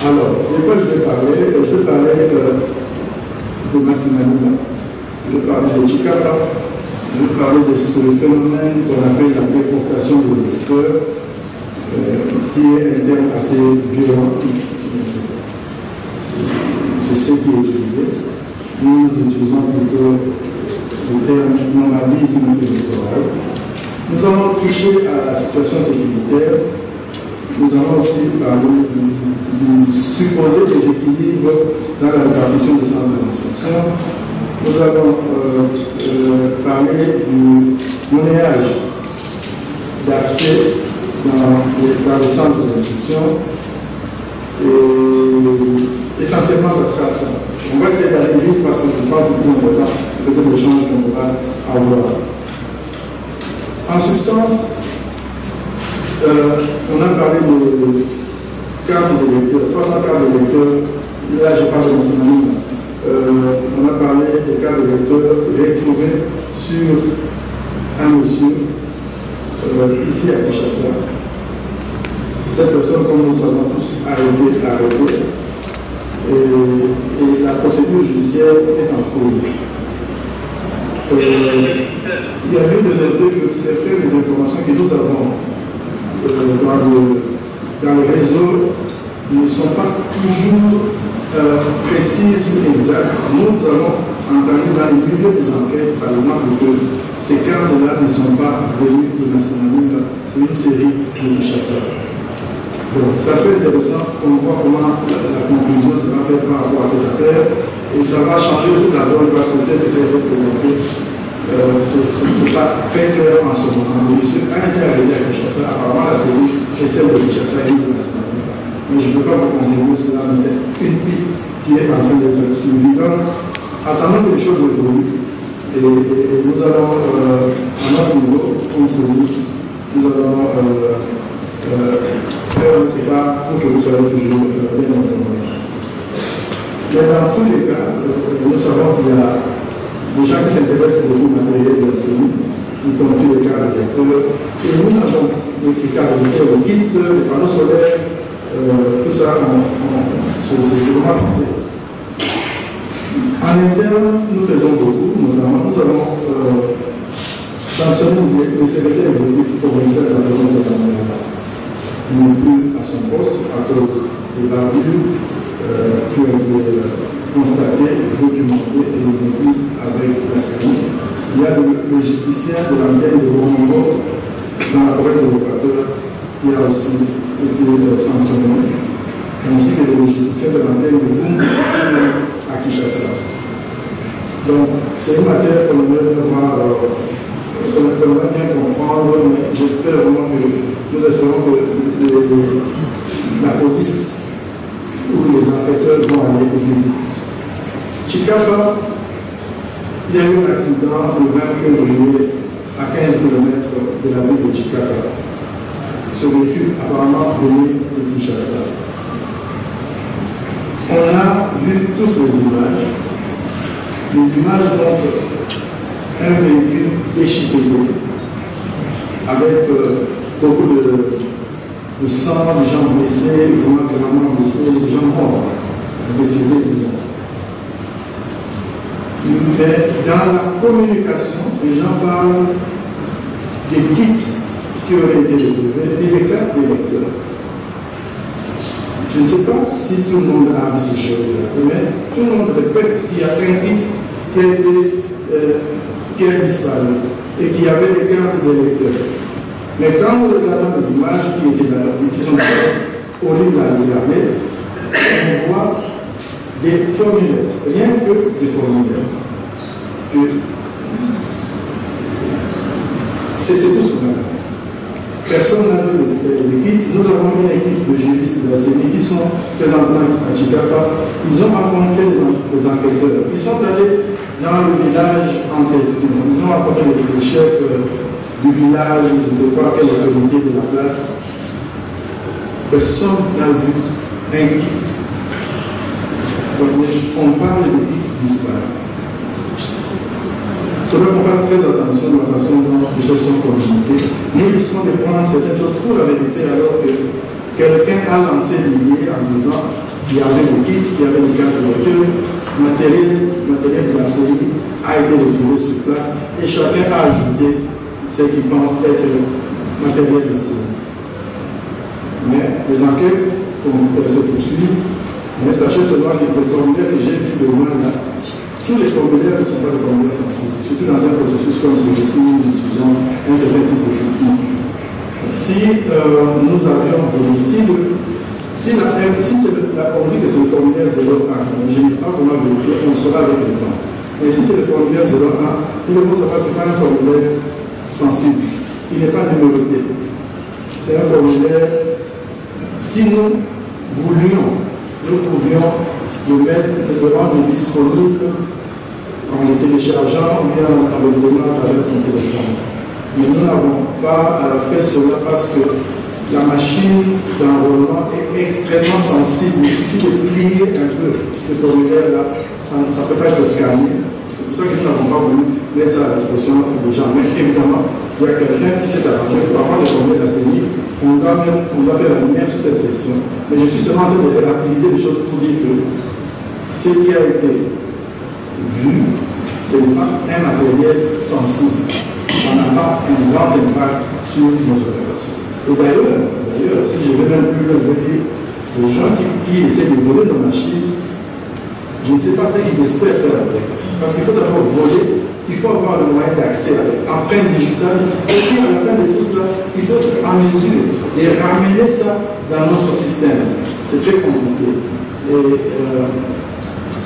alors, de quoi je vais parler? Je vais parler de Massimania, je vais parler de Chicapa, je vais parler de ce phénomène qu'on appelle la déportation des électeurs, qui est un terme assez violent. C'est ce qui est utilisé. Nous utilisons plutôt le terme nomadisme électoral. Nous allons toucher à la situation sécuritaire. Nous allons aussi parler du, supposé déséquilibre dans la répartition des centres d'instruction. Nous allons euh, euh, parler du monnayage d'accès dans, dans, les centres d'instruction. Et essentiellement, ça sera ça. On va essayer d'aller vite parce que je pense que le plus important, c'est peut-être l'échange qu'on va avoir. En substance, euh, on a parlé de cartes de lecteurs, 300 cartes de lecteurs. Là, je parle de l'enseignement. Euh, on a parlé des cartes de lecteurs retrouvées sur un monsieur euh, ici à Kinshasa. Cette personne, comme nous savons tous, a été arrêtée et, la procédure judiciaire est en cours. il y a lieu de noter que certaines des informations que nous avons euh, dans, le, dans, le, réseau ne sont pas toujours euh, précises ou exactes. Nous avons entendu dans le milieu des enquêtes, par exemple, que ces cartes-là ne sont pas venues de nationalisme, c'est une série de chasseurs. Bon, ça serait intéressant. Qu'on voit comment la, conclusion sera faite par rapport à cette affaire. Et ça va changer tout la donne parce que tel que ça a été présenté, euh, ce n'est pas très clair en ce moment. Le monsieur a été arrêté à apparemment la série est celle de Kinshasa et de la Mais je ne peux pas vous confirmer cela, mais c'est une piste qui est en train d'être suivie. Donc, attendons que les choses évoluent. Et, nous allons, euh, à notre niveau, comme c'est nous allons euh, faire le débat pour que vous soyez toujours euh, bien informés. Mais dans tous les cas, euh, nous savons qu'il y a des gens qui s'intéressent beaucoup au matériel de la série, y compris les cartes de lecteurs. Et nous avons des cartes de lecteurs, le kit, les panneaux solaires, euh, tout ça, c'est vraiment parfait. En interne, nous faisons beaucoup, notamment nous avons euh, sanctionné le secrétaire exécutif provincial de la province de Cameroun n'est plus à son poste à cause de la euh, qui a été constatée, documentée et vécue avec la série. Il y a le, le justicien de l'antenne de Romongo dans la province l'Équateur qui a aussi été euh, sanctionné, ainsi que le justicien de l'antenne de Bungu à Kinshasa. Donc, c'est une matière qu'on aimerait voir. Euh, bien comprendre, mais j'espère vraiment que nous espérons que la police ou les enquêteurs vont aller vite. Chicapa, il y a eu un accident le 20 février à 15 km de la ville de Chicapa. Ce véhicule apparemment venu de Kinshasa. On a vu tous les images. Les images montrent un véhicule déchiqueté, avec euh, beaucoup de, de, sang, des gens blessés, vraiment blessés, des gens morts, décédés, disons. Mais dans la communication, les gens parlent des kits qui auraient été retrouvés et des cartes des lecteurs. Je ne sais pas si tout le monde a vu ces choses-là, mais tout le monde répète qu'il y a un kit qui a été euh, qui a disparu et qui avait des cartes de lecteurs. Mais quand nous regardons les images qui, étaient là, qui sont horribles à regarder, on voit des formulaires, rien que des formulaires. C'est tout ce qu'on a. Personne n'a vu le, kit. Nous avons une équipe de juristes de la CENI qui sont présentement à Chicapa. Ils ont rencontré les, les enquêteurs. Ils sont allés dans le village en question. Ils ont rencontré le chef du village, je ne sais pas quelle autorité de la place. Personne n'a vu un kit. on parle de kit disparu. Il faudra qu'on fasse très attention à la façon dont les choses sont communiquées. Nous risquons de prendre certaines choses pour la vérité alors que quelqu'un a lancé l'idée en disant qu'il y avait le kit, qu'il y avait le voiture, matériel, matériel de la série a été retrouvé sur place et chacun a ajouté ce qu'il pense être série. Mais les enquêtes se poursuivent. Mais sachez seulement que le formulaire que j'ai vu de loin là, tous les formulaires ne sont pas des formulaires sensibles, surtout dans un processus comme celui-ci, nous utilisons un certain type de technique. Si euh, nous avions voulu, si, si, la, si la, on dit que c'est le formulaire 01, je n'ai pas comment vérifier, on sera avec le temps. Mais si c'est le formulaire 01, il faut savoir que ce n'est pas un formulaire sensible. Il n'est pas numéroté. C'est un formulaire. Si nous voulions, nous pouvions le mettre, le rendre disponible en le téléchargeant ou bien en le donnant à travers son téléphone. Mais nous n'avons pas euh, fait cela parce que la machine d'enrôlement est extrêmement sensible. Il suffit de plier un peu ce formulaire-là. Ça ne peut pas être scanné. C'est pour ça que nous n'avons pas voulu mettre ça à la disposition des gens. Mais évidemment, il y a quelqu'un qui s'est arrangé pour avoir le formulaire de la CENI. On doit, on doit faire la lumière sur cette question. Mais je suis seulement en train de relativiser les choses pour dire que ce qui a été vu, ce n'est pas un matériel sensible. Ça n'a pas un grand impact sur nos opérations. Et d'ailleurs, d'ailleurs, si je vais même plus loin, je vais dire, ces gens qui, qui essaient de voler nos machines, je ne sais pas ce qu'ils espèrent faire avec. Parce qu'il faut d'abord voler, il faut avoir le moyen d'accès avec empreinte digitale, et puis à la fin de tout cela, il faut être en mesure de ramener ça dans notre système. C'est très compliqué. Et, euh,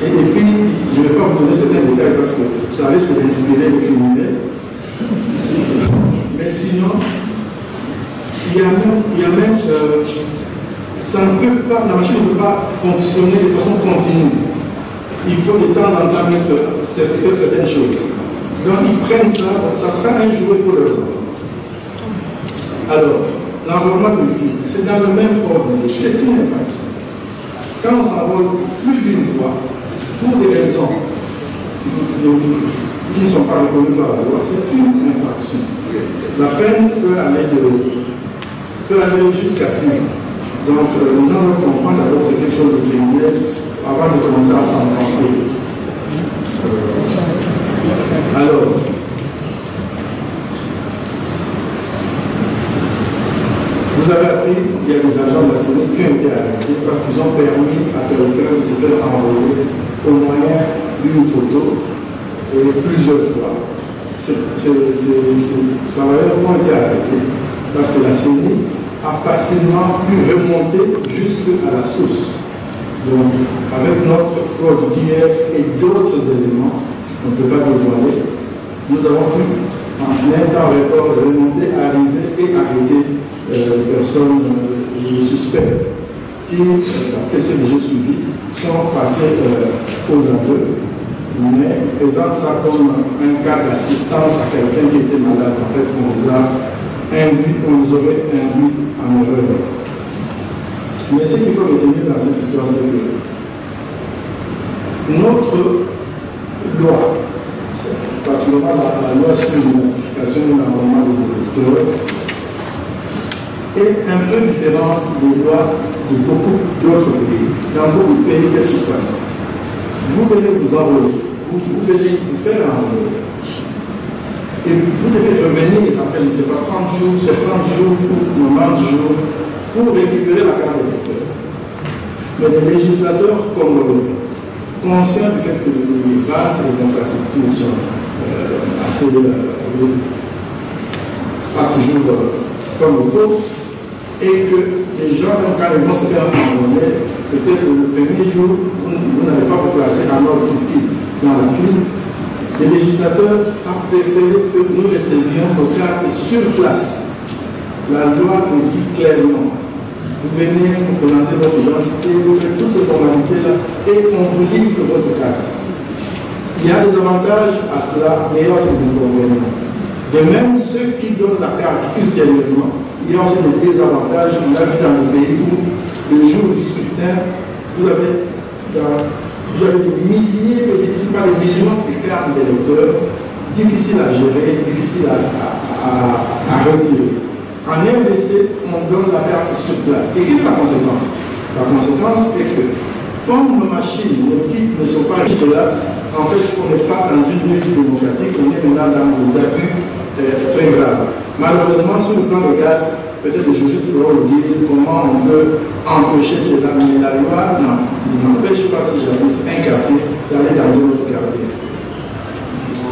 et, puis, je ne vais pas vous donner certains détails parce que ça risque d'inspirer les criminels. Mais sinon, il y a même, il y a même euh, ça ne peut pas, la machine ne peut pas fonctionner de façon continue. Il faut de temps en temps mettre, faire certaines choses. Donc ils prennent ça, ça sera un jouet pour leurs enfants. Alors, l'environnement politique, c'est dans le même ordre, c'est une infraction. Quand on s'envole plus d'une fois, pour des raisons qui ne sont pas reconnues par la loi, c'est une infraction. La peine peut aller, aller jusqu'à 6 ans. Donc, les gens doivent comprendre d'abord c'est quelque chose de criminel avant de commencer à s'enfanter. Euh, alors, vous avez appris, il y a des agents de la CENI qui ont été arrêtés parce qu'ils ont permis à quelqu'un de se faire envoyer au moyen d'une photo et plusieurs fois. Ces travailleurs ont été arrêtés parce que la CENI a facilement pu remonter jusqu'à la source. Donc, avec notre fraude d'hier et d'autres éléments, on ne peut pas dévoiler, nous avons pu, en un temps record, remonter, arriver et arrêter euh, les personnes, euh, les suspects, qui, après ce que j'ai suivi, sont passés euh, aux aveux, mais présentent ça comme un cas d'assistance à quelqu'un qui était malade. En fait, on les a induit, on les aurait induits en erreur. Mais ce qu'il faut retenir dans cette histoire, c'est que notre loi, particulièrement la, la loi sur l'identification et l'enrôlement des électeurs, est un peu différente des lois de beaucoup d'autres pays. Dans beaucoup de pays, qu'est-ce qui se passe? Vous venez vous enrôler, vous, vous venez vous faire enrôler. Et vous devez revenir après, je ne sais pas, 30 jours, 60 jours, 90 jours, pour récupérer la carte d'électeur. Mais les législateurs congolais, conscients du fait que les bases des infrastructures sont euh, assez euh, pas toujours euh, comme il faut, et que les gens, quand ils vont se faire enrôler, peut-être le premier jour, vous, n'allez pas vous placer en ordre utile dans la file. Le législateur a préféré que nous recevions nos cartes sur place. La loi le dit clairement. Vous venez, vous présentez votre identité, vous faites toutes ces formalités-là et on vous livre votre carte. Il y a des avantages à cela, mais il y a aussi des inconvénients. De même, ceux qui donnent la carte ultérieurement, il y a aussi des désavantages. On a vu dans le pays où, le jour du scrutin, vous avez, vous avez des milliers, si pas des millions de cartes d'électeurs difficiles à gérer, difficiles à, à, retirer. En RDC, on donne la carte sur place. Et quelle est la conséquence? La conséquence est que, comme nos machines, nos kits ne sont pas juste là, en fait, on n'est pas dans une lutte démocratique, on est dans des abus euh, très graves. Malheureusement, sur le plan légal, peut-être les juristes vont nous dire comment on peut empêcher cela, mais la loi n'empêche pas, si j'habite un quartier, d'aller dans un autre quartier.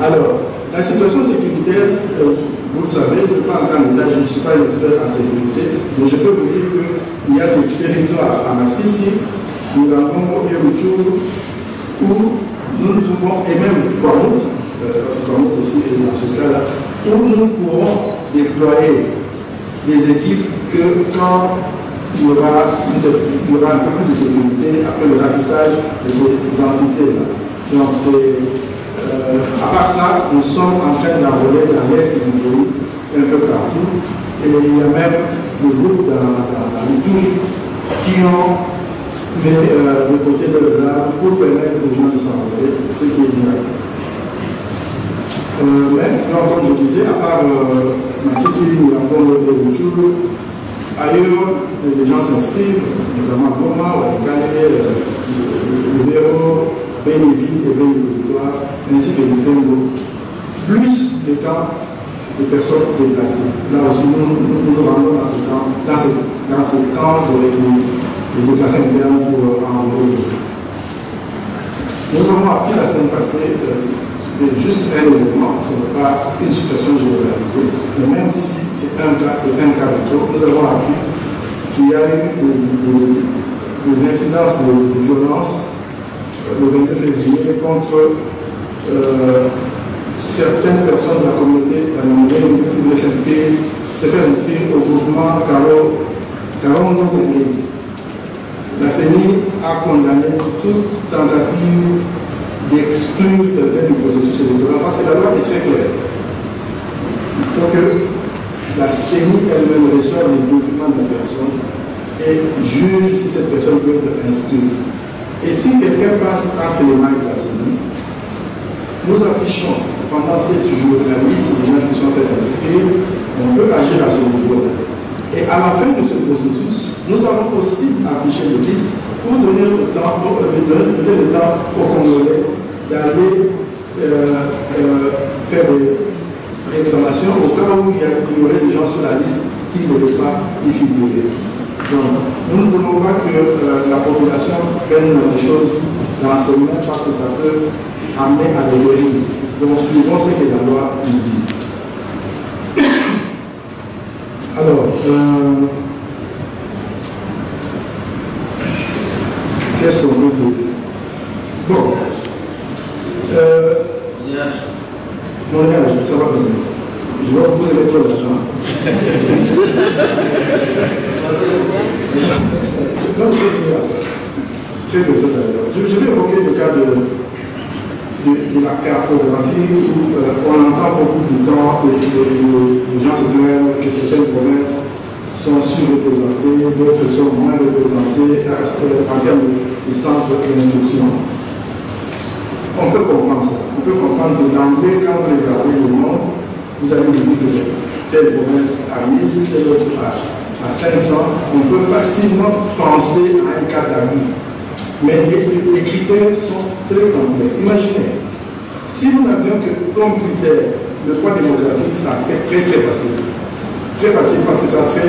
Alors, la situation sécuritaire, euh, vous le savez, je ne suis pas en train je ne suis pas expert en sécurité, mais je peux vous dire qu'il y a des territoires à Massissi, nous avons Eruchou, où nous pouvons, et même Kwamout, euh, parce que aussi est dans ce cas-là, où nous pourrons déployer des équipes que quand il y aura, aura un peu plus de sécurité après le ratissage de ces entités-là. Donc c'est, euh, à part ça, nous sommes en train d'envoler dans l'est du pays, un peu partout, et il y a même des groupes dans, dans, les qui ont mis euh, de côté de leurs armes pour permettre aux gens de s'envoler, ce qui est bien. Euh, mais, comme je disais, à part euh, Massissi, Ngambolo et Ruchuru, ailleurs, les gens s'inscrivent, notamment Goma, Walikane, le Véro, Bénévi et Béni Territoire, ainsi que Mutembo, plus de cas de personnes déplacées. Là aussi, nous nous, rendons dans ce camp, dans ce, dans ce camp pour les, les déplacés pour euh, Nous avons appris la semaine passée euh, juste un événement, ce n'est pas une situation généralisée. Mais même si c'est un cas, c'est un cas de trop, nous avons appris qu'il y a eu des, incidences de, violence euh, le 29 février contre euh, certaines personnes de la communauté qui voulaient s'inscrire, se faire inscrire au groupement Caro, Caro La CENI a condamné toute tentative d'exclure quelqu'un du processus électoral parce que la loi est très claire. Il faut que la CENI elle-même reçoive les documents de la personne et juge si cette personne peut être inscrite. Et si quelqu'un passe entre les mains de la CENI, nous affichons pendant 7 jours la liste des gens qui sont fait inscrire, on peut agir à ce niveau-là. Et à la fin de ce processus, nous allons aussi afficher une liste pour donner le temps, pour donner le temps aux Congolais d'aller euh, euh, faire des réclamations au cas où il y, aurait des gens sur la liste qui ne veulent pas y figurer. Donc, nous ne voulons pas que euh, la population prenne les choses mains parce que ça peut amener à des. Donc, suivons ce que la loi nous dit. Alors, qu'est-ce qu'on veut dire? Bon, mon âge, ça va venir. Je vois que vous avez trop d'argent. Donc, je vais à ça. Très bien, d'ailleurs. Je, vais évoquer le cas de, de, la cartographie où euh, on entend beaucoup de temps les, les, gens se plaignent que certaines provinces sont surreprésentées, d'autres sont moins représentées euh, en termes de centres d'instruction on peut comprendre ça. On peut comprendre que d'emblée, quand vous regardez le monde, vous avez vu que telle province à 1000, telle autre à, 500, on peut facilement penser à un cas d'abus. Mais les, critères sont très complexes. Imaginez, si nous n'avions que comme critère le poids démographique, ça serait très très facile. Très facile parce que ça serait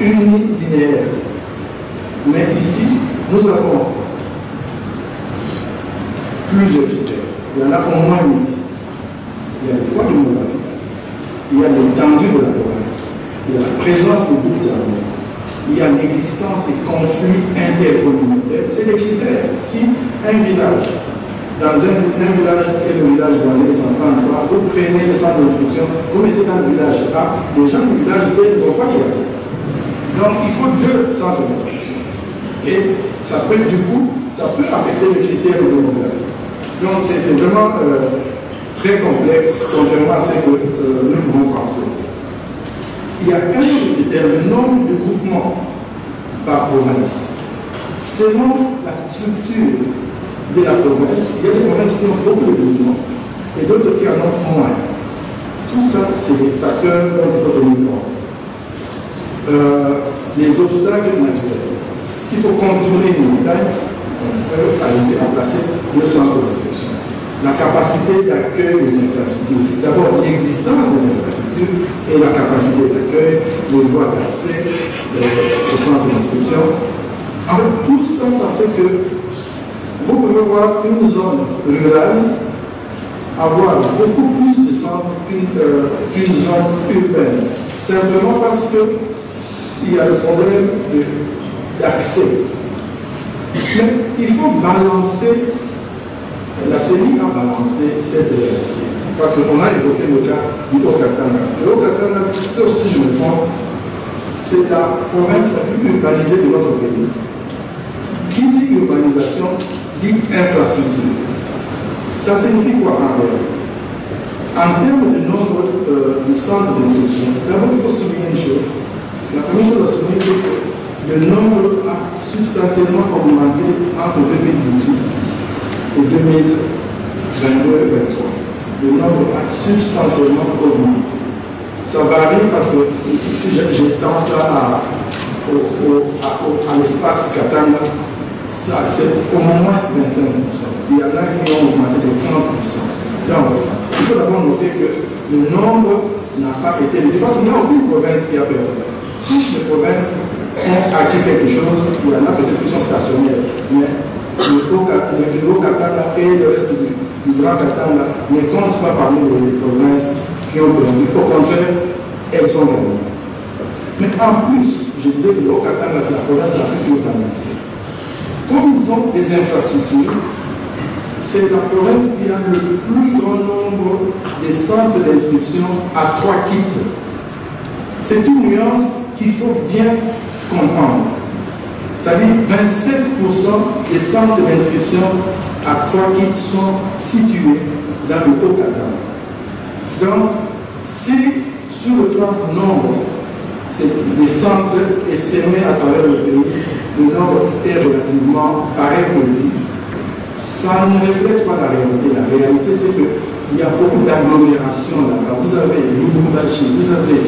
unilinéaire. Mais ici, nous avons plusieurs critères. Il y en a au moins 8. Il y a le poids démographique, il y a l'étendue de la province, il y a la présence des groupes armés, il y a l'existence des conflits intercommunautaires. C'est des critères. Si un village, dans un, village et le village voisin ne s'entendent pas, vous prenez le centre d'inscription, vous mettez dans le village A, les gens du village B ne vont pas y aller. Donc il faut deux centres d'inscription. Et ça peut, du coup, ça peut affecter les critères démographiques. Donc c'est vraiment très complexe, contrairement à ce que nous pouvons penser. Il y a un autre le nombre de groupements par province. Selon la structure de la province, il y a des provinces qui ont beaucoup de groupements et d'autres qui en ont moins. Tout ça, c'est des facteurs dont il faut tenir compte. Euh, les obstacles naturels. S'il faut contourner une montagne, peut arriver à placer le centre d'inscription. La capacité d'accueil des infrastructures. D'abord, l'existence des infrastructures et la capacité d'accueil, les voies d'accès au centre d'inscription. En fait, tout ça, ça fait que vous pouvez voir une zone rurale avoir beaucoup plus de centres euh, qu'une zone urbaine. Simplement parce qu'il y a le problème d'accès. Mais il faut balancer, la CENI a balancé cette réalité. Parce qu'on a évoqué le cas du Haut-Katanga. Le Haut-Katanga, c'est aussi, je me trompe, c'est la province la plus urbanisée de notre pays. Qui dit urbanisation dit infrastructure. Ça signifie quoi en En termes de nombre euh, de centres d'instruction, d'abord il faut souligner une chose. La première chose à souligner, c'est que le nombre a substantiellement augmenté entre 2018 et 2022 2023. Le nombre a substantiellement augmenté. Ça varie parce que si j'étends ça à, à l'espace Katanga, c'est au moins 25%. Il y en a qui ont augmenté de 30%. Donc, il faut d'abord noter que le nombre n'a pas été réduit. Parce qu'il n'y a aucune province qui a fait Toutes les provinces ont acquis quelque chose, il y en a peut-être qui sont stationnaires. Mais le Haut-Katanga et le reste du, Grand Katanga ne comptent pas parmi les provinces qui ont perdu. Au contraire, elles sont gagnées. Mais en plus, je disais que le Haut-Katanga, c'est la province la plus urbanisée. Comme ils ont des infrastructures, c'est la province qui a le plus grand nombre de centres d'inscription à trois kits. C'est une nuance qu'il faut bien comprendre. C'est-à-dire 27% des centres d'inscription à kits sont situés dans le Haut-Qatar. Donc, si sur le plan nombre, des centres essaimés à travers le pays, le nombre est relativement pareil petit. Ça ne reflète pas la réalité. La réalité, c'est qu'il y a beaucoup d'agglomérations là-bas. Vous avez Lubumbashi, vous avez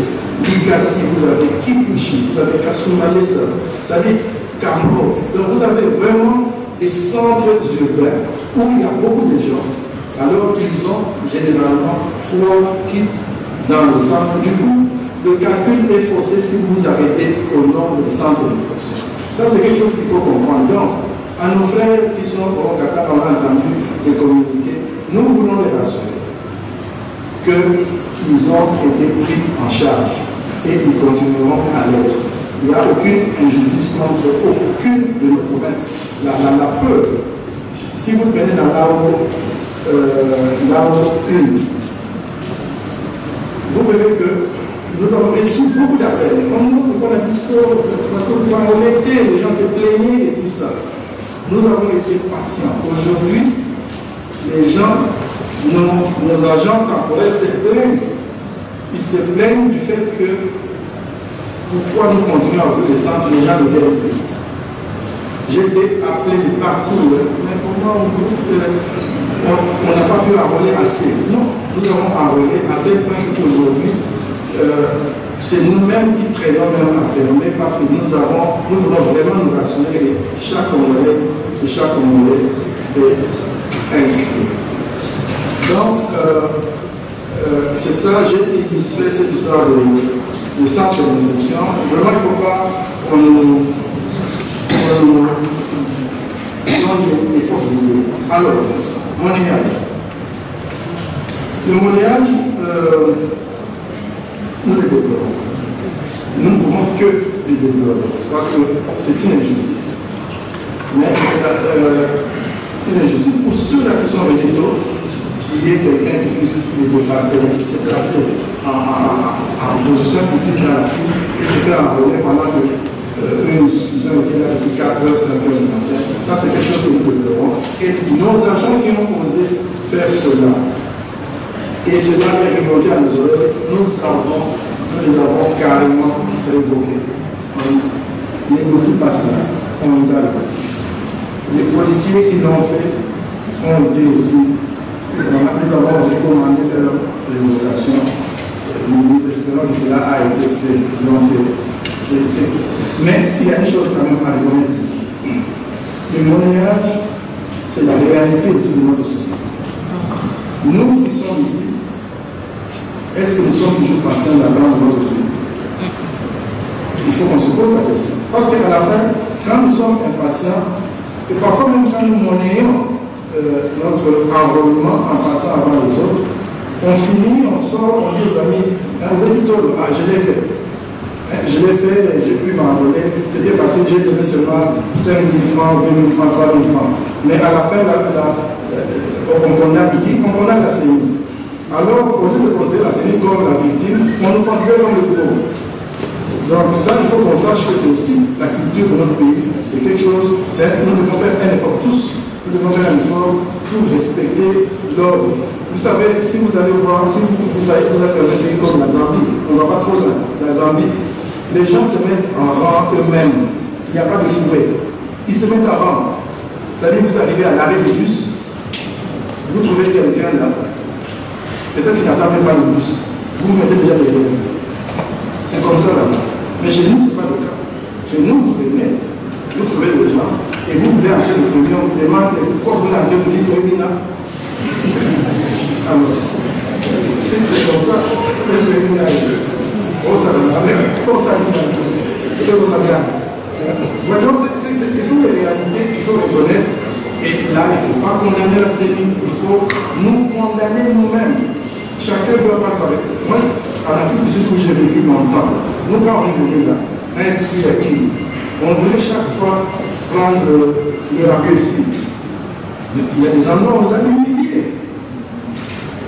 Likasi, vous avez Kikuchi, vous avez Kasumalesa, vous avez Kambo. Donc vous avez vraiment des centres urbains où il y a beaucoup de gens, alors qu'ils ont généralement trois kits dans le centre. Du coup, le calcul est faussé si vous arrêtez au nombre de centres d'instruction. Ça, c'est quelque chose qu'il faut comprendre. Donc, à nos frères qui sont au Qatar, on a entendu les communiquer, nous voulons les rassurer qu'ils ont été pris en charge et qu'ils continueront à l'être. Il n'y a aucune injustice contre aucune de nos provinces. La, preuve, si vous prenez dans l'arbre euh, 1, vous verrez que nous avons reçu beaucoup d'appels. On nous on a dit ça, nous avons été, les gens se plaignaient et tout ça. Nous avons été patients. Aujourd'hui, les gens, nos, agents temporaires se plaignent. Ils se plaignent du fait que pourquoi nous continuons à ouvrir les centres, les gens ne viennent plus. J'ai été appelé de partout, mais comment on n'a pas pu enrôler assez Non, nous avons enrôlé à tel point qu'aujourd'hui, euh, c'est nous-mêmes qui traînons même à fermer parce que nous avons, nous voulons vraiment nous rassurer que chaque Congolaise et chaque Congolais est inscrit. Donc, euh, euh, c'est ça, j'ai illustré cette histoire de, de centre. Vraiment, il ne faut pas qu'on nous, donne des fausses idées. Alors, monnayage. Le monnayage, nous le déplorons. Nous ne pouvons que le déplorer parce que c'est une injustice. Mais euh, une injustice pour ceux-là qui sont venus d'autres, qu'il y ait quelqu'un qui puisse se placer en, position politique dans la cour et se faire enrôler pendant que eux, ils ont été là depuis 4 heures, 5 heures du matin. Ça, c'est quelque chose que nous déplorons. Et nos agents qui ont osé faire cela, et cela est remonté à nos oreilles, nous, avons, nous les avons carrément révoqués. On négocie pas cela, on les a Les policiers qui l'ont fait ont été aussi, nous avons recommandé leur révocation. Nous espérons que cela a été fait. Donc, mais il y a une chose quand même à reconnaître ici. Le monnayage, c'est la réalité aussi de notre société. Nous qui sommes ici, est-ce que nous sommes toujours patients d'attendre notre pays? Il faut qu'on se pose la question. Parce qu'à la fin, quand nous sommes impatients, et parfois même quand nous monnayons euh, notre enrôlement en passant avant les autres, on finit, on sort, on dit aux amis, un petit tour, ah, je l'ai fait. Hein, je l'ai fait, j'ai pu m'enrôler, c'était facile, j'ai donné seulement 5 000 francs, 2 000 francs, 3 000 francs. Mais à la fin, euh, on condamne qui On condamne la CENI. Alors, au lieu de considérer la CENI comme la victime, on nous considère comme le pauvre. Donc ça, il faut qu'on sache que c'est aussi la culture de notre pays. C'est quelque chose, nous devons faire un effort tous, faire un effort pour respecter l'ordre. Vous savez, si vous allez voir, si vous, vous, avez, vous pays comme la Zambie, on ne va pas trop loin, la Zambie, les gens se mettent en rang eux-mêmes. Il n'y a pas de fouet. Ils se mettent en rang. C'est-à-dire vous arrivez à l'arrêt du bus, vous trouvez quelqu'un là, peut-être qu'il n'attend même pas le bus. Vous mettez déjà règles. C'est comme ça là-bas. Mais chez nous, ce n'est pas le cas. Chez nous, vous venez, vous trouvez les gens, et vous voulez acheter le produit, on vous demande pourquoi vous l'avez, vous dites oui, là. Alors, c'est comme ça. C'est ce que vous avez. Ça va bien. Oh, ça va bien. C'est comme ça bien. Donc, ce sont les réalités qu'il faut reconnaître. Et là, il ne faut pas condamner la CENI, il faut nous condamner nous-mêmes. Chacun doit pas avec. Moi, en Afrique du Sud, où j'ai vécu longtemps, nous, quand on est venu là, inscrit à qui On voulait chaque fois prendre le accueil civique. Il y a des endroits où vous allez humilier.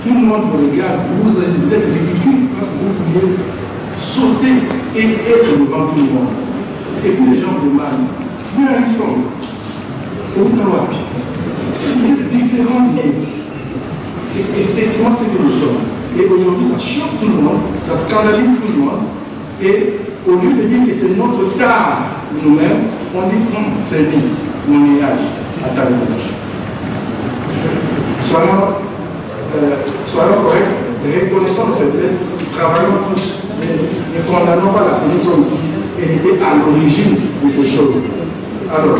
Tout le monde vous regarde, vous, vous êtes ridicule parce que vous vouliez sauter et être devant tout le monde. Et puis les gens vous demandent, where are you from? Outawapi. C'est différent C'est effectivement ce que nous sommes. Et aujourd'hui, ça choque tout le monde, ça scandalise tout le monde. Et au lieu de dire que c'est notre tard nous-mêmes, on dit hum, c'est nous, mon âge à ta Soyons, euh, soyons corrects, reconnaissons nos faiblesses, travaillons tous, mais ne condamnons pas la série comme si elle était à l'origine de ces choses. Alors,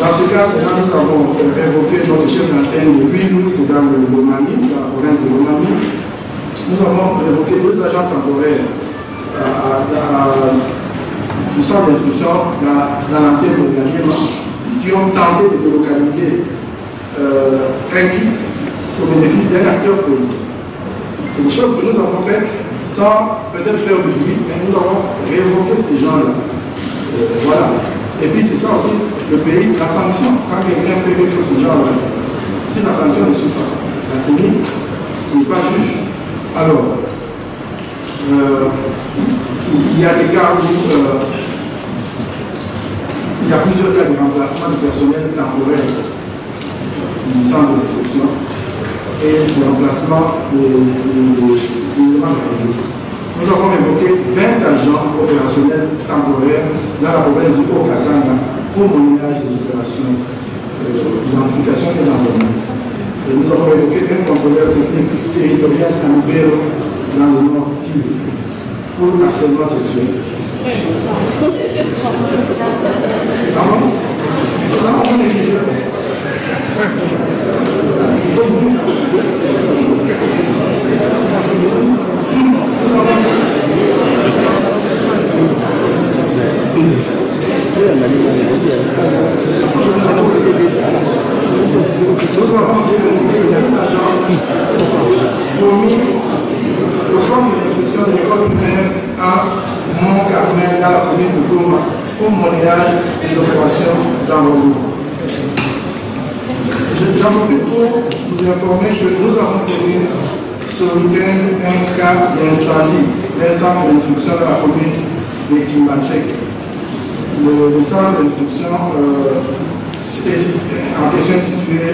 dans ce cas, là, nous avons évoqué notre chef d'antenne de 8 nous, c'est dans le Lomani, dans la province de Lomani. Nous avons évoqué deux agents temporaires du centre d'inscription dans, dans l'antenne de qui ont tenté de délocaliser euh, un kit au bénéfice d'un acteur politique. C'est une chose que nous avons faites sans peut-être faire du bruit, mais nous avons révoqué ces gens-là. Euh, voilà. Et puis c'est ça aussi, le pays, la sanction, quand quelqu'un fait quelque chose ce genre si la sanction ne suit pas, la CENI n'est pas juge. Alors, euh, il y a des cas où il y a plusieurs cas de remplacement du personnel temporaire, sans exception, et de remplacement des éléments de police nous avons évoqué 20 agents opérationnels temporaires dans la province du Haut-Katanga pour montage des opérations euh, d'identification et d'enseignement. Et nous avons évoqué un contrôleur technique territorial à Nouvelle dans le nord Kivu pour harcèlement sexuel. Ah des opérations dans le monde. J'en profite pour vous informer que nous avons connu ce week-end un cas d'incendie, d'un centre d'instruction de la commune des climatique. Le, centre d'instruction euh, en question est situé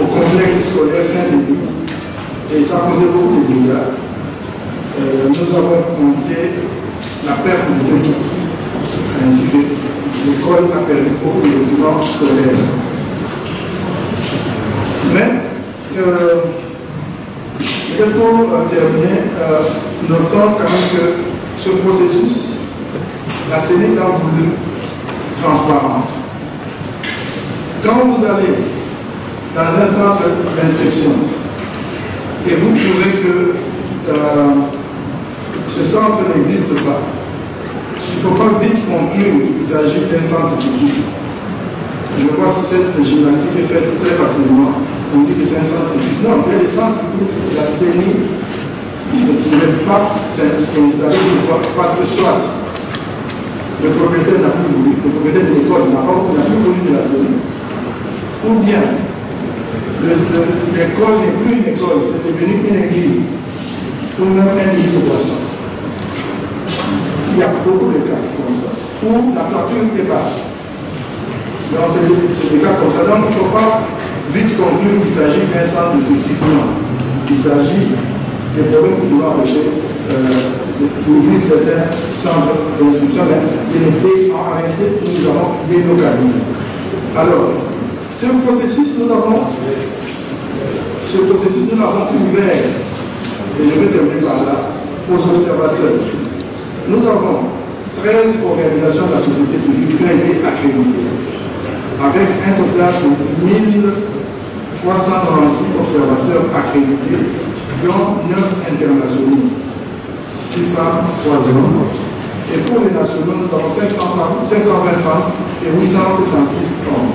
au complexe scolaire Saint-Denis et ça a causé beaucoup de dégâts. Euh, nous avons compté la perte de deux ainsi que l'école a perdu beaucoup de documents scolaires. Mais, euh, pour terminer, euh, notons quand même que ce processus, la CENI l'a voulu transparent. Quand vous allez dans un centre d'inscription et vous trouvez que euh, ce centre n'existe pas, il ne faut pas vite conclure qu'il s'agit d'un centre fictif. Je vois cette gymnastique est faite très facilement. On dit que c'est un centre fictif. Non, il y a des la CENI ne pouvait pas s'installer parce que soit le propriétaire n'a plus voulu, le propriétaire de l'école n'a plus voulu de la CENI, ou bien l'école n'est plus une école, c'est devenu une église, ou même un lit de boisson. Il y a beaucoup de cas comme ça, où la est basse. Donc c'est des cas comme ça. Donc il ne faut pas vite conclure qu'il s'agit d'un centre effectivement. Il s'agit des problèmes qui doivent empêcher euh, d'ouvrir certains centres d'inscription, mais en réalité, nous avons délocalisé. Alors, ce processus, nous avons, ce processus, nous l'avons ouvert, et je vais terminer par là, aux observateurs. Nous avons 13 organisations de la société civile qui ont été accréditées, avec un total de 1396 observateurs accrédités, dont 9 internationaux, 6 femmes, 3 hommes. Et pour les nationaux, nous avons 500 femmes, 520 femmes et 876 hommes.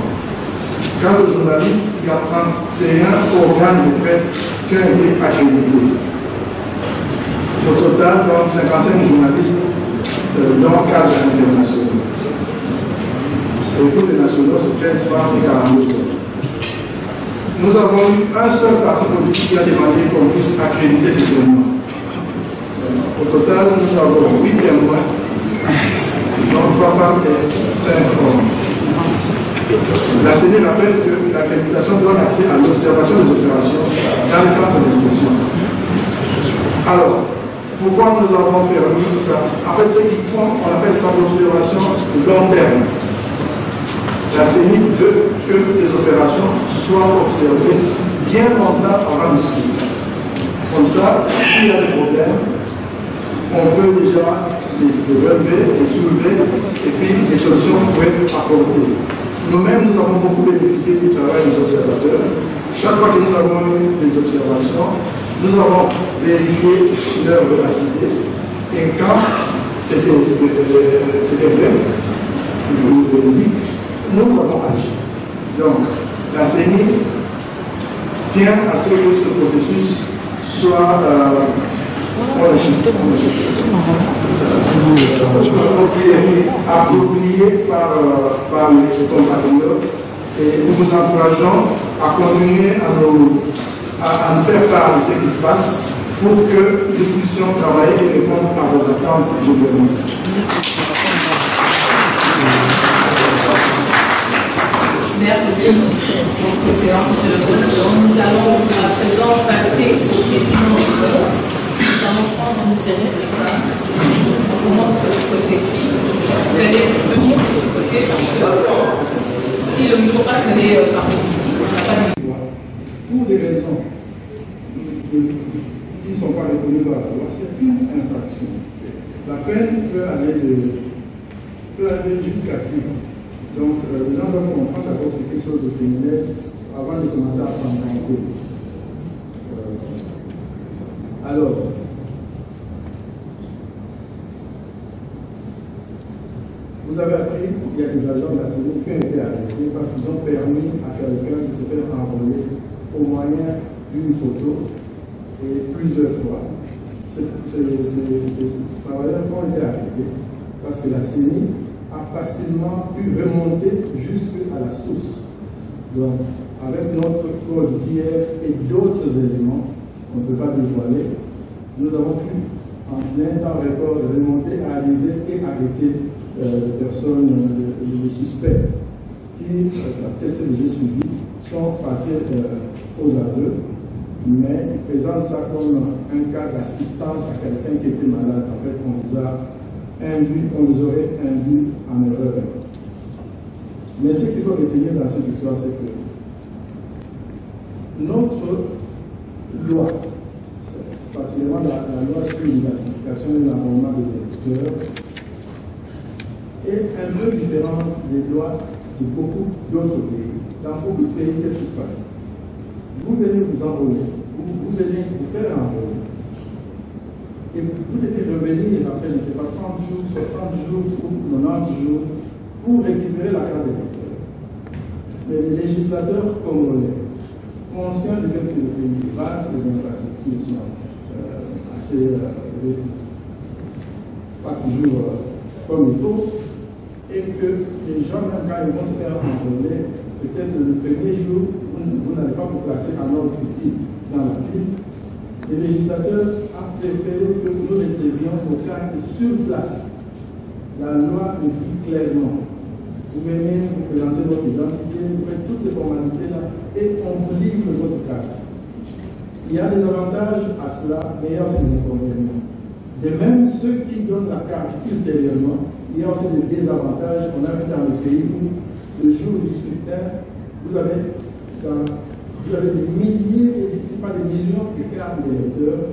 Quant aux journalistes, il y a 31 organes de presse qui ont été accrédités. Au total, donc 55 journalistes euh, dans le cadre international. Et pour les nationaux, c'est 13 femmes et 42 hommes. Nous avons eu un seul parti politique qui a demandé qu'on puisse accréditer ces événements. Au total, nous avons 8 témoins, donc 3 femmes et 5 hommes. La CENI rappelle que l'accréditation donne accès à l'observation des opérations dans les centres d'inscription. Alors, pourquoi nous avons permis ça? En fait, ce qu'ils font, on appelle ça l'observation long terme. La CENI veut que ces opérations soient observées bien longtemps avant le ski. Comme ça, s'il y a des problèmes, on peut déjà les relever, les soulever, et puis les solutions peuvent être apportées. Nous-mêmes, nous avons beaucoup bénéficié du travail des observateurs. Chaque fois que nous avons eu des observations, nous avons vérifié leur véracité. Et quand c'était vrai, nous avons agi. Donc, la CENI tient à ce que ce processus soit euh, approprié par, par les compatriotes et nous vous encourageons à continuer à nous, à, nous faire part de ce qui se passe pour que nous puissions travailler et répondre à vos attentes. Je vous remercie. Merci. Nous allons à présent passer aux questions-réponses nous allons prendre une série de ça. On commence de ce côté-ci. Vous allez venir de ce côté si le micro pas allez euh, parler ici, Pour des raisons qui ne sont pas reconnues par la loi, c'est une infraction. La peine peut aller, aller jusqu'à 6 ans. Donc, euh, les gens doivent comprendre que c'est quelque chose de criminel avant de commencer à s'en euh, alors, Vous avez appris qu'il y a des agents de la CENI qui ont été arrêtés parce qu'ils ont permis à quelqu'un de se faire envoyer au moyen d'une photo et plusieurs fois. Ces travailleurs ont été arrêtés parce que la CENI a facilement pu remonter jusqu'à la source. Donc, avec notre code d'hier et d'autres éléments qu'on ne peut pas dévoiler, nous avons pu en plein temps record remonter, arriver et arrêter euh, les personnes, les, suspects qui, après ces que suivis, sont passés aux aveux, mais ils présentent ça comme un cas d'assistance à quelqu'un qui était malade. En fait, on les a induits, on les aurait induits en erreur. Mais ce qu'il faut retenir dans cette histoire, c'est que notre loi, particulièrement la, loi sur l'identification et l'enrôlement des électeurs, est un peu différente des lois de beaucoup d'autres pays. Dans beaucoup de pays, qu'est-ce qui se passe? Vous venez vous enrôler, vous, venez vous faire enrôler, et vous devez revenir après, je ne sais pas, 30 jours, 60 jours ou 90 jours pour récupérer la carte d'électeur. Les législateurs congolais, conscients du fait que le pays vaste, les infrastructures sont euh, assez. Euh, pas toujours euh, comme il faut, et que les gens, quand ils vont se faire enrôler, peut-être le premier jour, vous, n'allez pas vous placer en ordre utile dans la ville. Le législateur a préféré que nous recevions nos cartes sur place. La loi le dit clairement vous venez, vous présentez votre identité, vous faites toutes ces formalités-là et on vous livre votre carte. Il y a des avantages à cela, mais il y a aussi des inconvénients. De même, ceux qui donnent la carte ultérieurement, il y a aussi des désavantages. On a vu dans le pays où, le jour du scrutin, vous avez, vous avez des milliers, si pas des millions de cartes d'électeurs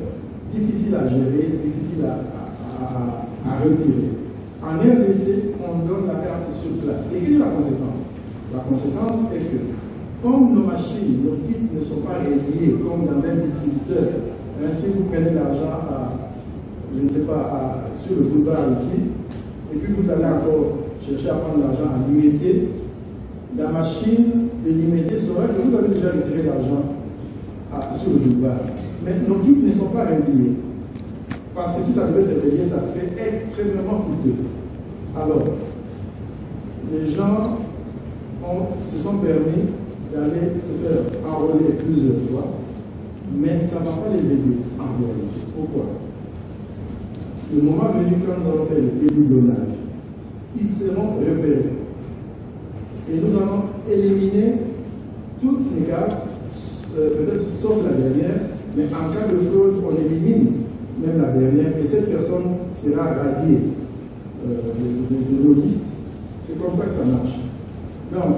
difficiles à gérer, difficiles à, à retirer. En RDC, on donne la carte sur place. Et quelle est la conséquence? La conséquence est que, comme nos machines, nos kits ne sont pas reliés comme dans un distributeur, ainsi vous prenez l'argent je ne sais pas, sur le boulevard ici, et puis vous allez encore chercher à prendre l'argent à limiter, la machine de limiter sera que vous avez déjà retiré l'argent sur le boulevard. Mais nos kits ne sont pas reliés. Parce que si ça devait être relié, ça serait extrêmement coûteux. Alors, les gens se sont permis d'aller se faire enrôler plusieurs fois, mais ça ne va pas les aider en réalité. Pourquoi? Le moment venu, quand nous allons faire le débouillonnage, ils seront repérés. Et nous allons éliminer toutes les cartes, euh, peut-être sauf la dernière, mais en cas de fraude, on élimine même la dernière, et cette personne sera radiée de, nos listes. C'est comme ça que ça marche. Donc,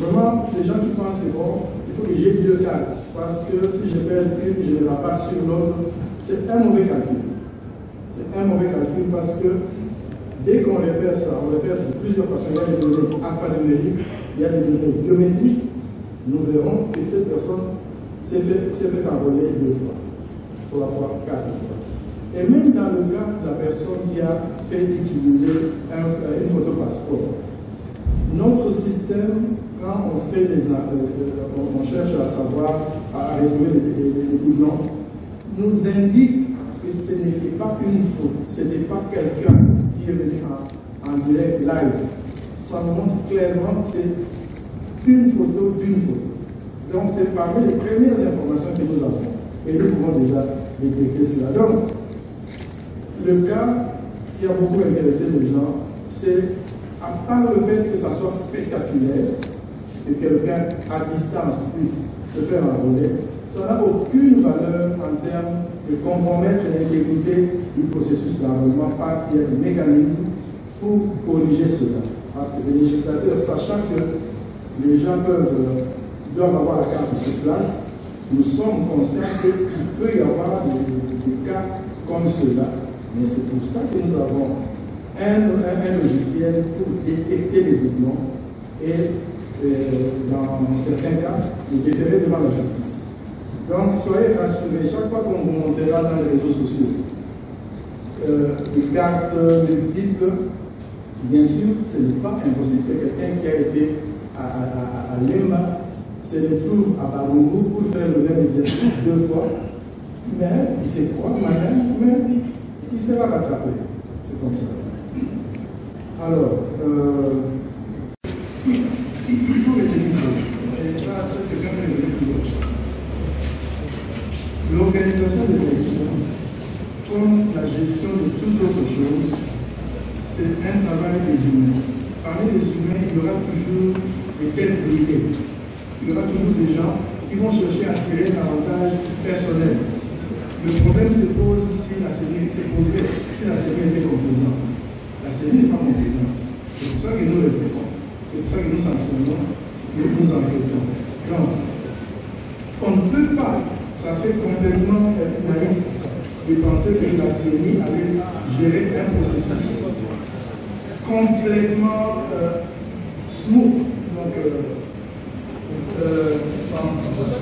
vraiment, les gens qui pensent que bon, il faut que j'ai deux cartes, parce que si je perds une, je ne la pas sur l'autre, c'est un mauvais calcul. C'est un mauvais calcul parce que dès qu'on repère ça, on repère de plusieurs façons. Il y a des données il y a des données biométriques. Nous verrons que cette personne s'est fait, fait envoler deux fois, trois fois, quatre fois. Et même dans le cas de la personne qui a fait utiliser un, une photo passeport, notre système, quand on fait des, euh, on, cherche à savoir, à retrouver les, les, nous indique que ce n'était pas une photo, ce n'était pas quelqu'un qui est venu en, en direct live. Ça nous montre clairement que c'est une photo d'une photo. Donc c'est parmi les premières informations que nous avons. Et nous pouvons déjà détecter cela. Donc, le cas qui a beaucoup intéressé les gens, c'est à part le fait que ça soit spectaculaire, que quelqu'un à distance puisse se faire enrôler, ça n'a aucune valeur en termes de compromettre l'intégrité du processus d'enrôlement parce qu'il y a des mécanismes pour corriger cela. Parce que les législateurs, sachant que les gens peuvent, euh, doivent avoir la carte sur place, nous sommes conscients qu'il peut y avoir des cas comme cela mais c'est pour ça que nous avons un, logiciel pour détecter les doublons et, euh, dans certains cas, les déférer devant la justice. Donc, soyez rassurés, chaque fois qu'on vous montrera dans les réseaux sociaux euh, des cartes multiples, bien sûr, ce n'est pas impossible que quelqu'un qui a été à, à, se retrouve à Barungu pour faire le même exercice deux fois, mais il se croit malin, mais il sera rattrapé. C'est comme ça. Alors, euh, il faut retenir et ça, c'est quelqu'un qui le L'organisation des élections, comme comme la gestion de toute autre chose, c'est un travail des Parmi les humains, il y aura toujours des têtes brûlées. Il y aura toujours des gens qui vont chercher à tirer un avantage personnel. Le problème se pose si la série s'est posée, si la série était complaisante. La série n'est pas complaisante. C'est pour ça que nous le faisons. C'est pour ça que nous sanctionnons, nous nous enquêtons. Donc, on ne peut pas, ça c'est complètement naïf, de penser que la CENI allait gérer un processus complètement euh, smooth, donc euh, euh,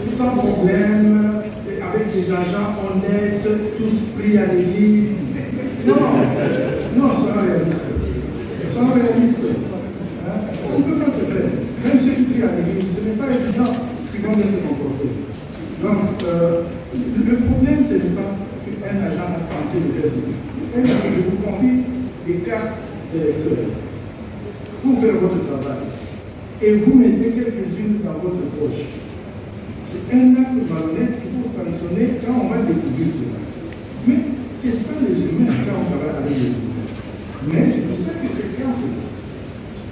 sans, problème, avec des agents honnêtes, tous pris à l'église. Non, non, c'est réaliste. C'est réaliste. Hein? Ça ne peut pas se faire. Même ceux qui prient à l'église, ce n'est pas évident qu'ils vont bien se comporter. Donc, le problème, ce n'est pas qu'un agent a tenté de faire ceci. Un agent, je vous confie des cartes d'électeurs pour faire votre travail. Et vous mettez quelques-unes dans votre poche. C'est un acte malhonnête qu'il faut sanctionner quand on va découvrir cela. Mais c'est ça les humains quand on travaille avec les humains. Mais c'est pour ça que ces cartes,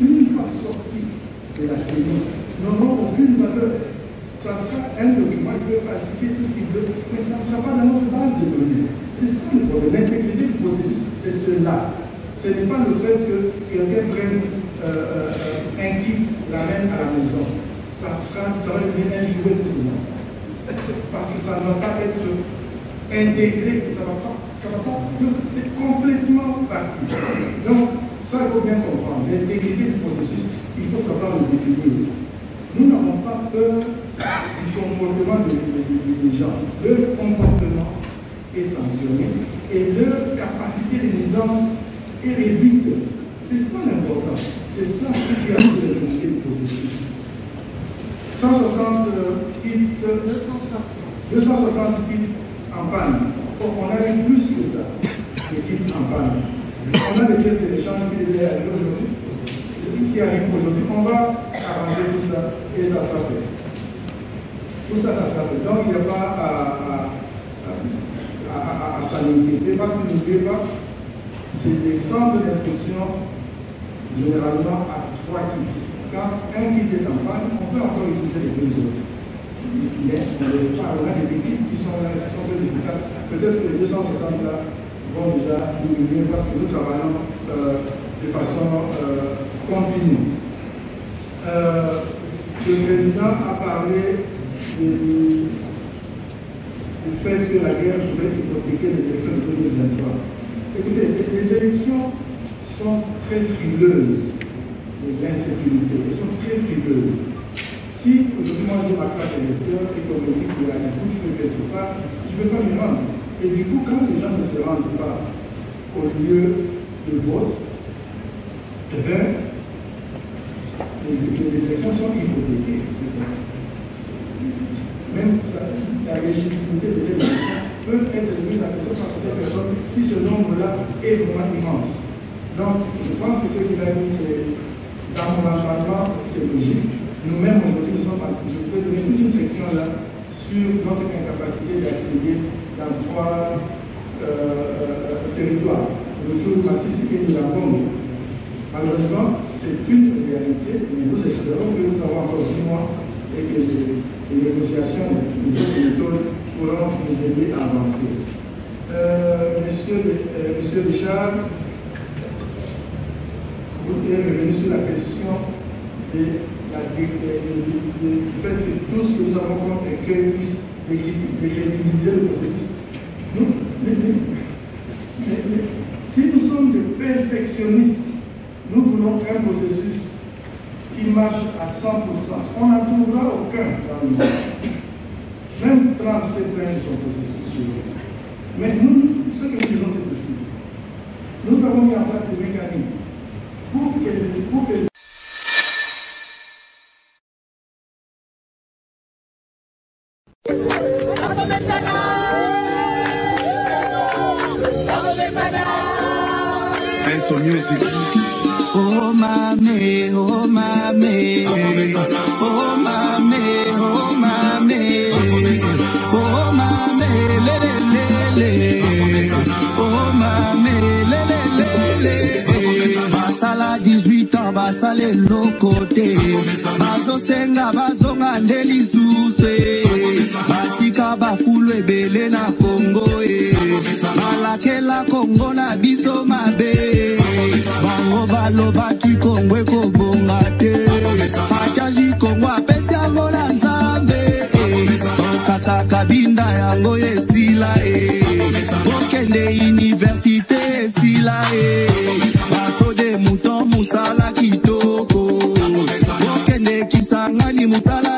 une fois sorties de la série, n'auront aucune valeur. Ça sera un document qui peut falsifier tout ce qu'il veut, mais ça ne sera pas dans notre base de données. C'est ça le problème. L'intégrité du processus, c'est cela. Ce n'est pas le fait que quelqu'un prenne euh, euh, un kit, l'amène à la maison. Ça, sera, ça va devenir un jouet pour ces enfants. Parce que ça ne va pas être intégré, ça ne va pas. Ça va pas. C'est complètement parti. Donc, ça, il faut bien comprendre. L'intégrité du processus, il faut savoir le définir. Nous n'avons pas peur du comportement des gens. Leur comportement est sanctionné et leur capacité de nuisance est réduite. C'est ça l'important. C'est ça qui a fait l'intégrité du processus. 160 kits, 260 kits en panne. On a eu plus que ça, les kits en panne. On a des pièces de l'échange qui devaient arriver aujourd'hui, qui arrivent aujourd'hui. On va arranger tout ça et ça sera fait. Tout ça, ça sera fait. Donc il n'y a pas à, à, à, à s'inquiéter. Parce que n'oubliez pas, c'est des centres d'inscription généralement à trois kits. Quand un kit est en panne, on peut encore utiliser les deux autres. Mais on a des équipes qui sont, qui sont très efficaces. Peut-être que les 260 là vont déjà diminuer parce que nous travaillons euh, de façon euh, continue. Euh, le président a parlé du, du fait que la guerre pouvait hypothéquer les élections de 2023. Écoutez, les élections sont très frileuses de l'insécurité. Elles sont très frileuses. Si aujourd'hui moi j'ai ma carte électeur et qu'on me dit qu'il y a un quelque part, je ne vais pas me rendre. Et du coup, quand les gens ne se rendent pas au lieu de vote, eh bien, les, élections sont hypothéquées. Même la légitimité de l'élection peut être mise en question par certaines personnes si ce nombre-là est vraiment immense. Donc, je pense que ce qu'il a dit, c'est, dans mon entendement, c'est logique. Nous-mêmes, aujourd'hui, nous sommes je vous ai donné toute une section là sur notre incapacité d'accéder dans trois euh, euh, territoires. Le Tchou, Massis et la Congo. Malheureusement, c'est une réalité, mais nous espérons que nous avons encore 10 mois et que les négociations des autres méthodes pourront nous aider à avancer. Euh, monsieur, euh, monsieur Richard, vous êtes revenu sur la question du fait que tout ce que nous avons comme écueil puisse décrédibiliser le processus. Si nous sommes des perfectionnistes, nous voulons un processus qui marche à 100%. On n'en trouvera aucun dans le monde. Même Trump s'est plaint de son processus Calypso Music. Oh mame, oh mame, oh mame, oh mame, oh mame, le le le le, oh mame, le le le le. Basala 18 ans, basala eloko te, bazosenga bazonga nde lisusu. batika bafulu ebele na kongo e balakela kongo na biso mabe lobalobaki kongo ekobonga te. Fachazi kongo apesi yango na nzambe eh. okasaka binda yango esila eh. e okende universite esila e basode moton mosala kitoko. Okende kisangani mosala